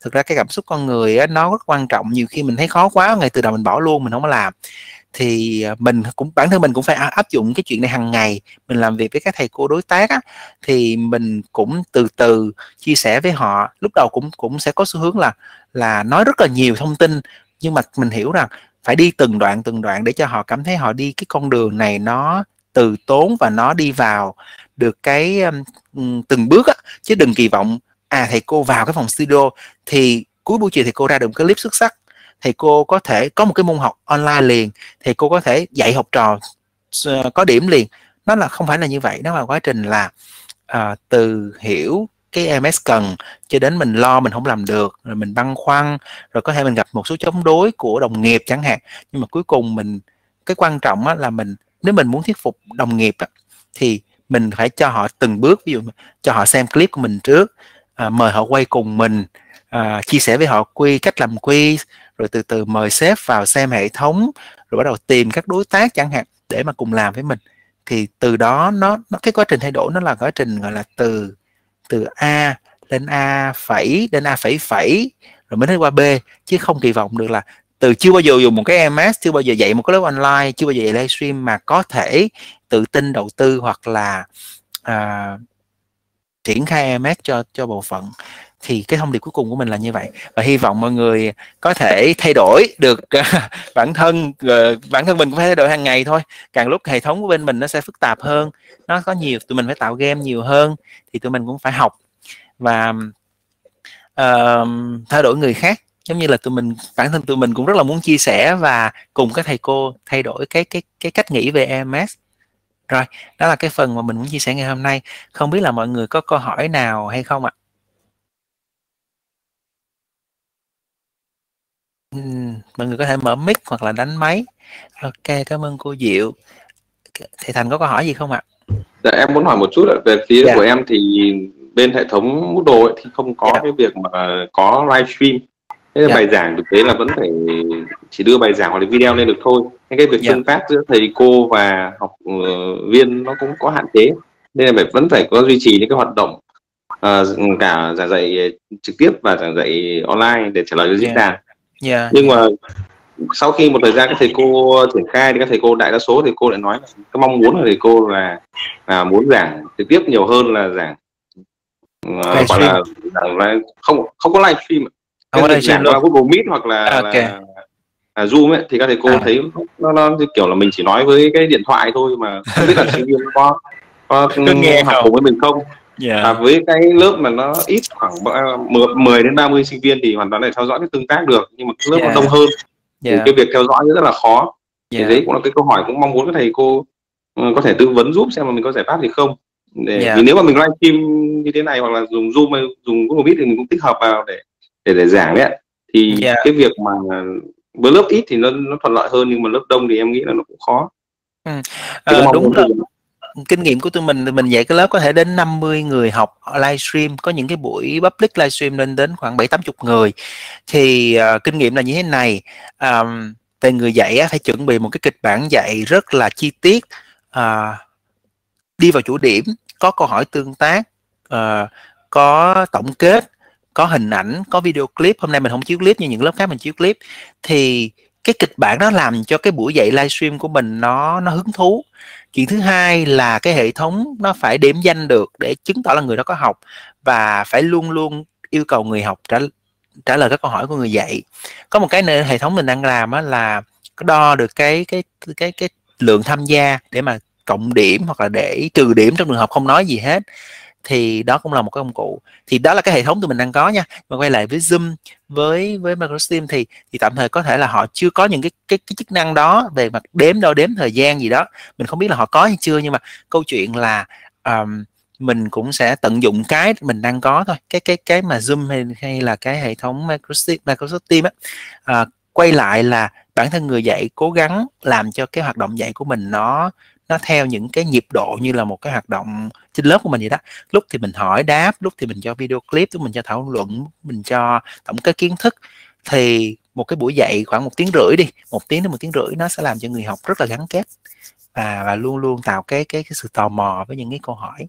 Thực ra cái cảm xúc con người á, nó rất quan trọng. Nhiều khi mình thấy khó quá ngày từ đầu mình bỏ luôn mình không có làm. Thì à, mình cũng bản thân mình cũng phải áp dụng cái chuyện này hàng ngày. Mình làm việc với các thầy cô đối tác á, thì mình cũng từ từ chia sẻ với họ. Lúc đầu cũng cũng sẽ có xu hướng là là nói rất là nhiều thông tin nhưng mà mình hiểu rằng phải đi từng đoạn từng đoạn để cho họ cảm thấy họ đi cái con đường này nó từ tốn và nó đi vào được cái um, từng bước á, chứ đừng kỳ vọng à thầy cô vào cái phòng studio thì cuối buổi chiều thầy cô ra được một cái clip xuất sắc. Thầy cô có thể có một cái môn học online liền thầy cô có thể dạy học trò uh, có điểm liền. Nó là không phải là như vậy nó là quá trình là uh, từ hiểu cái MS cần cho đến mình lo mình không làm được rồi mình băn khoăn rồi có thể mình gặp một số chống đối của đồng nghiệp chẳng hạn. Nhưng mà cuối cùng mình cái quan trọng á, là mình nếu mình muốn thuyết phục đồng nghiệp á, thì mình phải cho họ từng bước. Ví dụ cho họ xem clip của mình trước à, mời họ quay cùng mình à, chia sẻ với họ quy cách làm quy rồi từ từ mời sếp vào xem hệ thống rồi bắt đầu tìm các đối tác chẳng hạn để mà cùng làm với mình. Thì từ đó nó nó cái quá trình thay đổi nó là quá trình gọi là từ từ A lên A phẩy lên A phẩy phẩy rồi mới đến qua B. Chứ không kỳ vọng được là từ chưa bao giờ dùng một cái MS chưa bao giờ dạy một cái lớp online chưa bao giờ dạy livestream mà có thể tự tin đầu tư hoặc là uh, triển khai MS cho cho bộ phận thì cái thông điệp cuối cùng của mình là như vậy. Và hy vọng mọi người có thể thay đổi được à, bản thân ờ, bản thân mình cũng phải thay đổi hàng ngày thôi. Càng lúc hệ thống của bên mình nó sẽ phức tạp hơn nó có nhiều tụi mình phải tạo game nhiều hơn thì tụi mình cũng phải học và uh, thay đổi người khác. Giống như là tụi mình bản thân tụi mình cũng rất là muốn chia sẻ và cùng các thầy cô thay đổi cái cái cái cách nghĩ về EMS rồi đó là cái phần mà mình muốn chia sẻ ngày hôm nay. Không biết là mọi người có câu hỏi nào hay không ạ? Uhm, mọi người có thể mở mic hoặc là đánh máy. Ok cảm ơn cô diệu. Thầy thành có câu hỏi gì không ạ? Dạ em muốn hỏi một chút về phía dạ. của em thì bên hệ thống Moodle ấy thì không có dạ. cái việc mà có livestream thế dạ. bài giảng thực tế là vẫn phải chỉ đưa bài giảng hoặc là video lên được thôi. Cái việc dạ. tương tác giữa thầy cô và học uh, viên nó cũng có hạn chế. Nên là phải vẫn phải có duy trì những cái hoạt động uh, cả giảng dạy trực tiếp và giảng dạy online để trả lời cho diễn đàn yeah. nhưng mà sau khi một thời gian các thầy cô triển khai thì các thầy cô đại đa số thầy cô lại nói cái mong muốn của thầy cô là, là muốn giảng trực tiếp nhiều hơn là giảng uh, gọi là, là không không có livestream không có livestream là Google Meet hoặc là, à, okay. là, là Zoom ấy thì các thầy cô à. thấy nó, nó kiểu là mình chỉ nói với cái điện thoại thôi mà không biết là sinh viên có có nghe học cùng với mình không Yeah. À, với cái lớp mà nó ít khoảng 10 đến 30 sinh viên thì hoàn toàn để theo dõi cái tương tác được nhưng mà lớp yeah. nó đông hơn thì cái việc theo dõi rất là khó yeah. thì đấy cũng là cái câu hỏi cũng mong muốn các thầy cô ừ, có thể tư vấn giúp xem mà mình có giải pháp gì không để yeah. vì nếu mà mình livestream như thế này hoặc là dùng zoom hay dùng google meet thì mình cũng tích hợp vào để để để giảng đấy thì yeah. cái việc mà với lớp ít thì nó nó thuận lợi hơn nhưng mà lớp đông thì em nghĩ là nó cũng khó ừ. à, đúng rồi kinh nghiệm của tụi mình thì mình dạy cái lớp có thể đến 50 người học livestream có những cái buổi public livestream lên đến khoảng bảy tám chục người. Thì uh, kinh nghiệm là như thế này um, về người dạy á, phải chuẩn bị một cái kịch bản dạy rất là chi tiết uh, đi vào chủ điểm có câu hỏi tương tác uh, có tổng kết có hình ảnh có video clip. Hôm nay mình không chiếu clip như những lớp khác mình chiếu clip. Thì cái kịch bản đó làm cho cái buổi dạy livestream của mình nó nó hứng thú chuyện thứ hai là cái hệ thống nó phải điểm danh được để chứng tỏ là người đó có học và phải luôn luôn yêu cầu người học trả trả lời các câu hỏi của người dạy. Có một cái nơi hệ thống mình đang làm á là đo được cái cái cái cái lượng tham gia để mà cộng điểm hoặc là để trừ điểm trong trường hợp không nói gì hết thì đó cũng là một cái công cụ. Thì đó là cái hệ thống tụi mình đang có nha. Mà quay lại với zoom với với Microsoft Teams thì thì tạm thời có thể là họ chưa có những cái cái, cái chức năng đó về mặt đếm đo đếm thời gian gì đó. Mình không biết là họ có hay chưa nhưng mà câu chuyện là um, mình cũng sẽ tận dụng cái mình đang có thôi. Cái cái cái mà zoom hay, hay là cái hệ thống Microsoft Microsoft Teams á à, quay lại là bản thân người dạy cố gắng làm cho cái hoạt động dạy của mình nó nó theo những cái nhịp độ như là một cái hoạt động trên lớp của mình vậy đó. Lúc thì mình hỏi đáp lúc thì mình cho video clip lúc mình cho thảo luận mình cho tổng cái kiến thức. Thì một cái buổi dạy khoảng một tiếng rưỡi đi một tiếng đến một tiếng rưỡi nó sẽ làm cho người học rất là gắn kết và và luôn luôn tạo cái cái cái sự tò mò với những cái câu hỏi.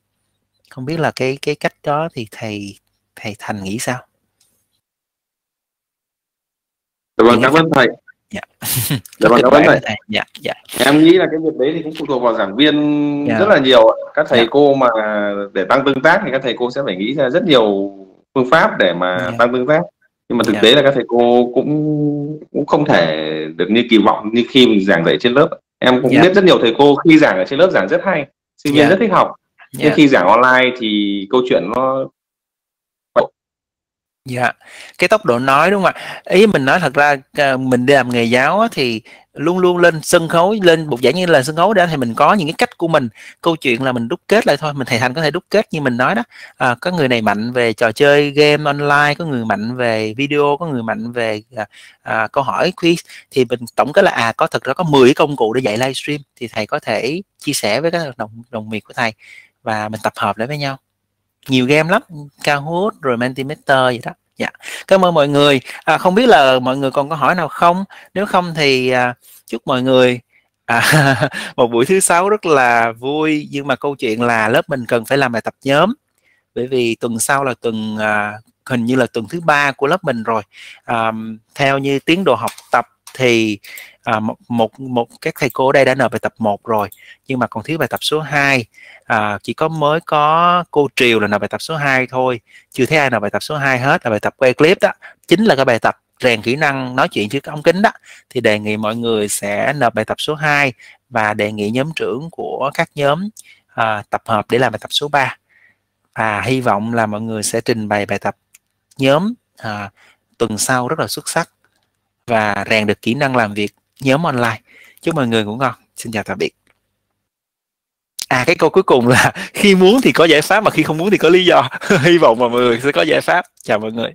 Không biết là cái cái cách đó thì thầy thầy thành nghĩ sao? Vâng cảm ơn thầy dạ dạ vâng cảm ơn dạ dạ em nghĩ là cái việc đấy thì cũng phụ thuộc vào giảng viên dạ. rất là nhiều các thầy dạ. cô mà để tăng tương tác thì các thầy cô sẽ phải nghĩ ra rất nhiều phương pháp để mà dạ. tăng tương tác nhưng mà thực dạ. tế là các thầy cô cũng cũng không thể được như kỳ vọng như khi mình giảng dạy trên lớp em cũng dạ. biết rất nhiều thầy cô khi giảng ở trên lớp giảng rất hay sinh viên dạ. rất thích học nhưng yeah. khi giảng online thì câu chuyện nó Dạ, cái tốc độ nói đúng không ạ? Ý mình nói thật ra à, mình đi làm nghề giáo thì luôn luôn lên sân khấu, lên bục giảng như là sân khấu đó thì mình có những cái cách của mình. Câu chuyện là mình đúc kết lại thôi, mình thầy Thành có thể đúc kết như mình nói đó. À, có người này mạnh về trò chơi game online, có người mạnh về video, có người mạnh về à, à, câu hỏi quiz thì mình tổng kết là à có thật ra có 10 công cụ để dạy livestream thì thầy có thể chia sẻ với các đồng đồng nghiệp của thầy và mình tập hợp lại với nhau nhiều game lắm Kahoot rồi Mentimeter gì đó. Dạ. Cảm ơn mọi người. À, không biết là mọi người còn có hỏi nào không? Nếu không thì à, chúc mọi người à, một buổi thứ sáu rất là vui. Nhưng mà câu chuyện là lớp mình cần phải làm bài tập nhóm. Bởi vì tuần sau là tuần à, hình như là tuần thứ ba của lớp mình rồi. À, theo như tiến độ học tập thì à, một, một một các thầy cô ở đây đã nộp bài tập 1 rồi nhưng mà còn thiếu bài tập số 2 à, chỉ có mới có cô Triều là nộp bài tập số 2 thôi chưa thấy ai nộp bài tập số 2 hết. Là bài tập quay clip đó chính là cái bài tập rèn kỹ năng nói chuyện trước ống kính đó. Thì đề nghị mọi người sẽ nộp bài tập số 2 và đề nghị nhóm trưởng của các nhóm à, tập hợp để làm bài tập số 3 và hy vọng là mọi người sẽ trình bày bài tập nhóm à, tuần sau rất là xuất sắc và rèn được kỹ năng làm việc nhóm online. Chúc mọi người ngủ ngon. Xin chào tạm biệt. À cái câu cuối cùng là khi muốn thì có giải pháp mà khi không muốn thì có lý do. Hy vọng mà mọi người sẽ có giải pháp. Chào mọi người.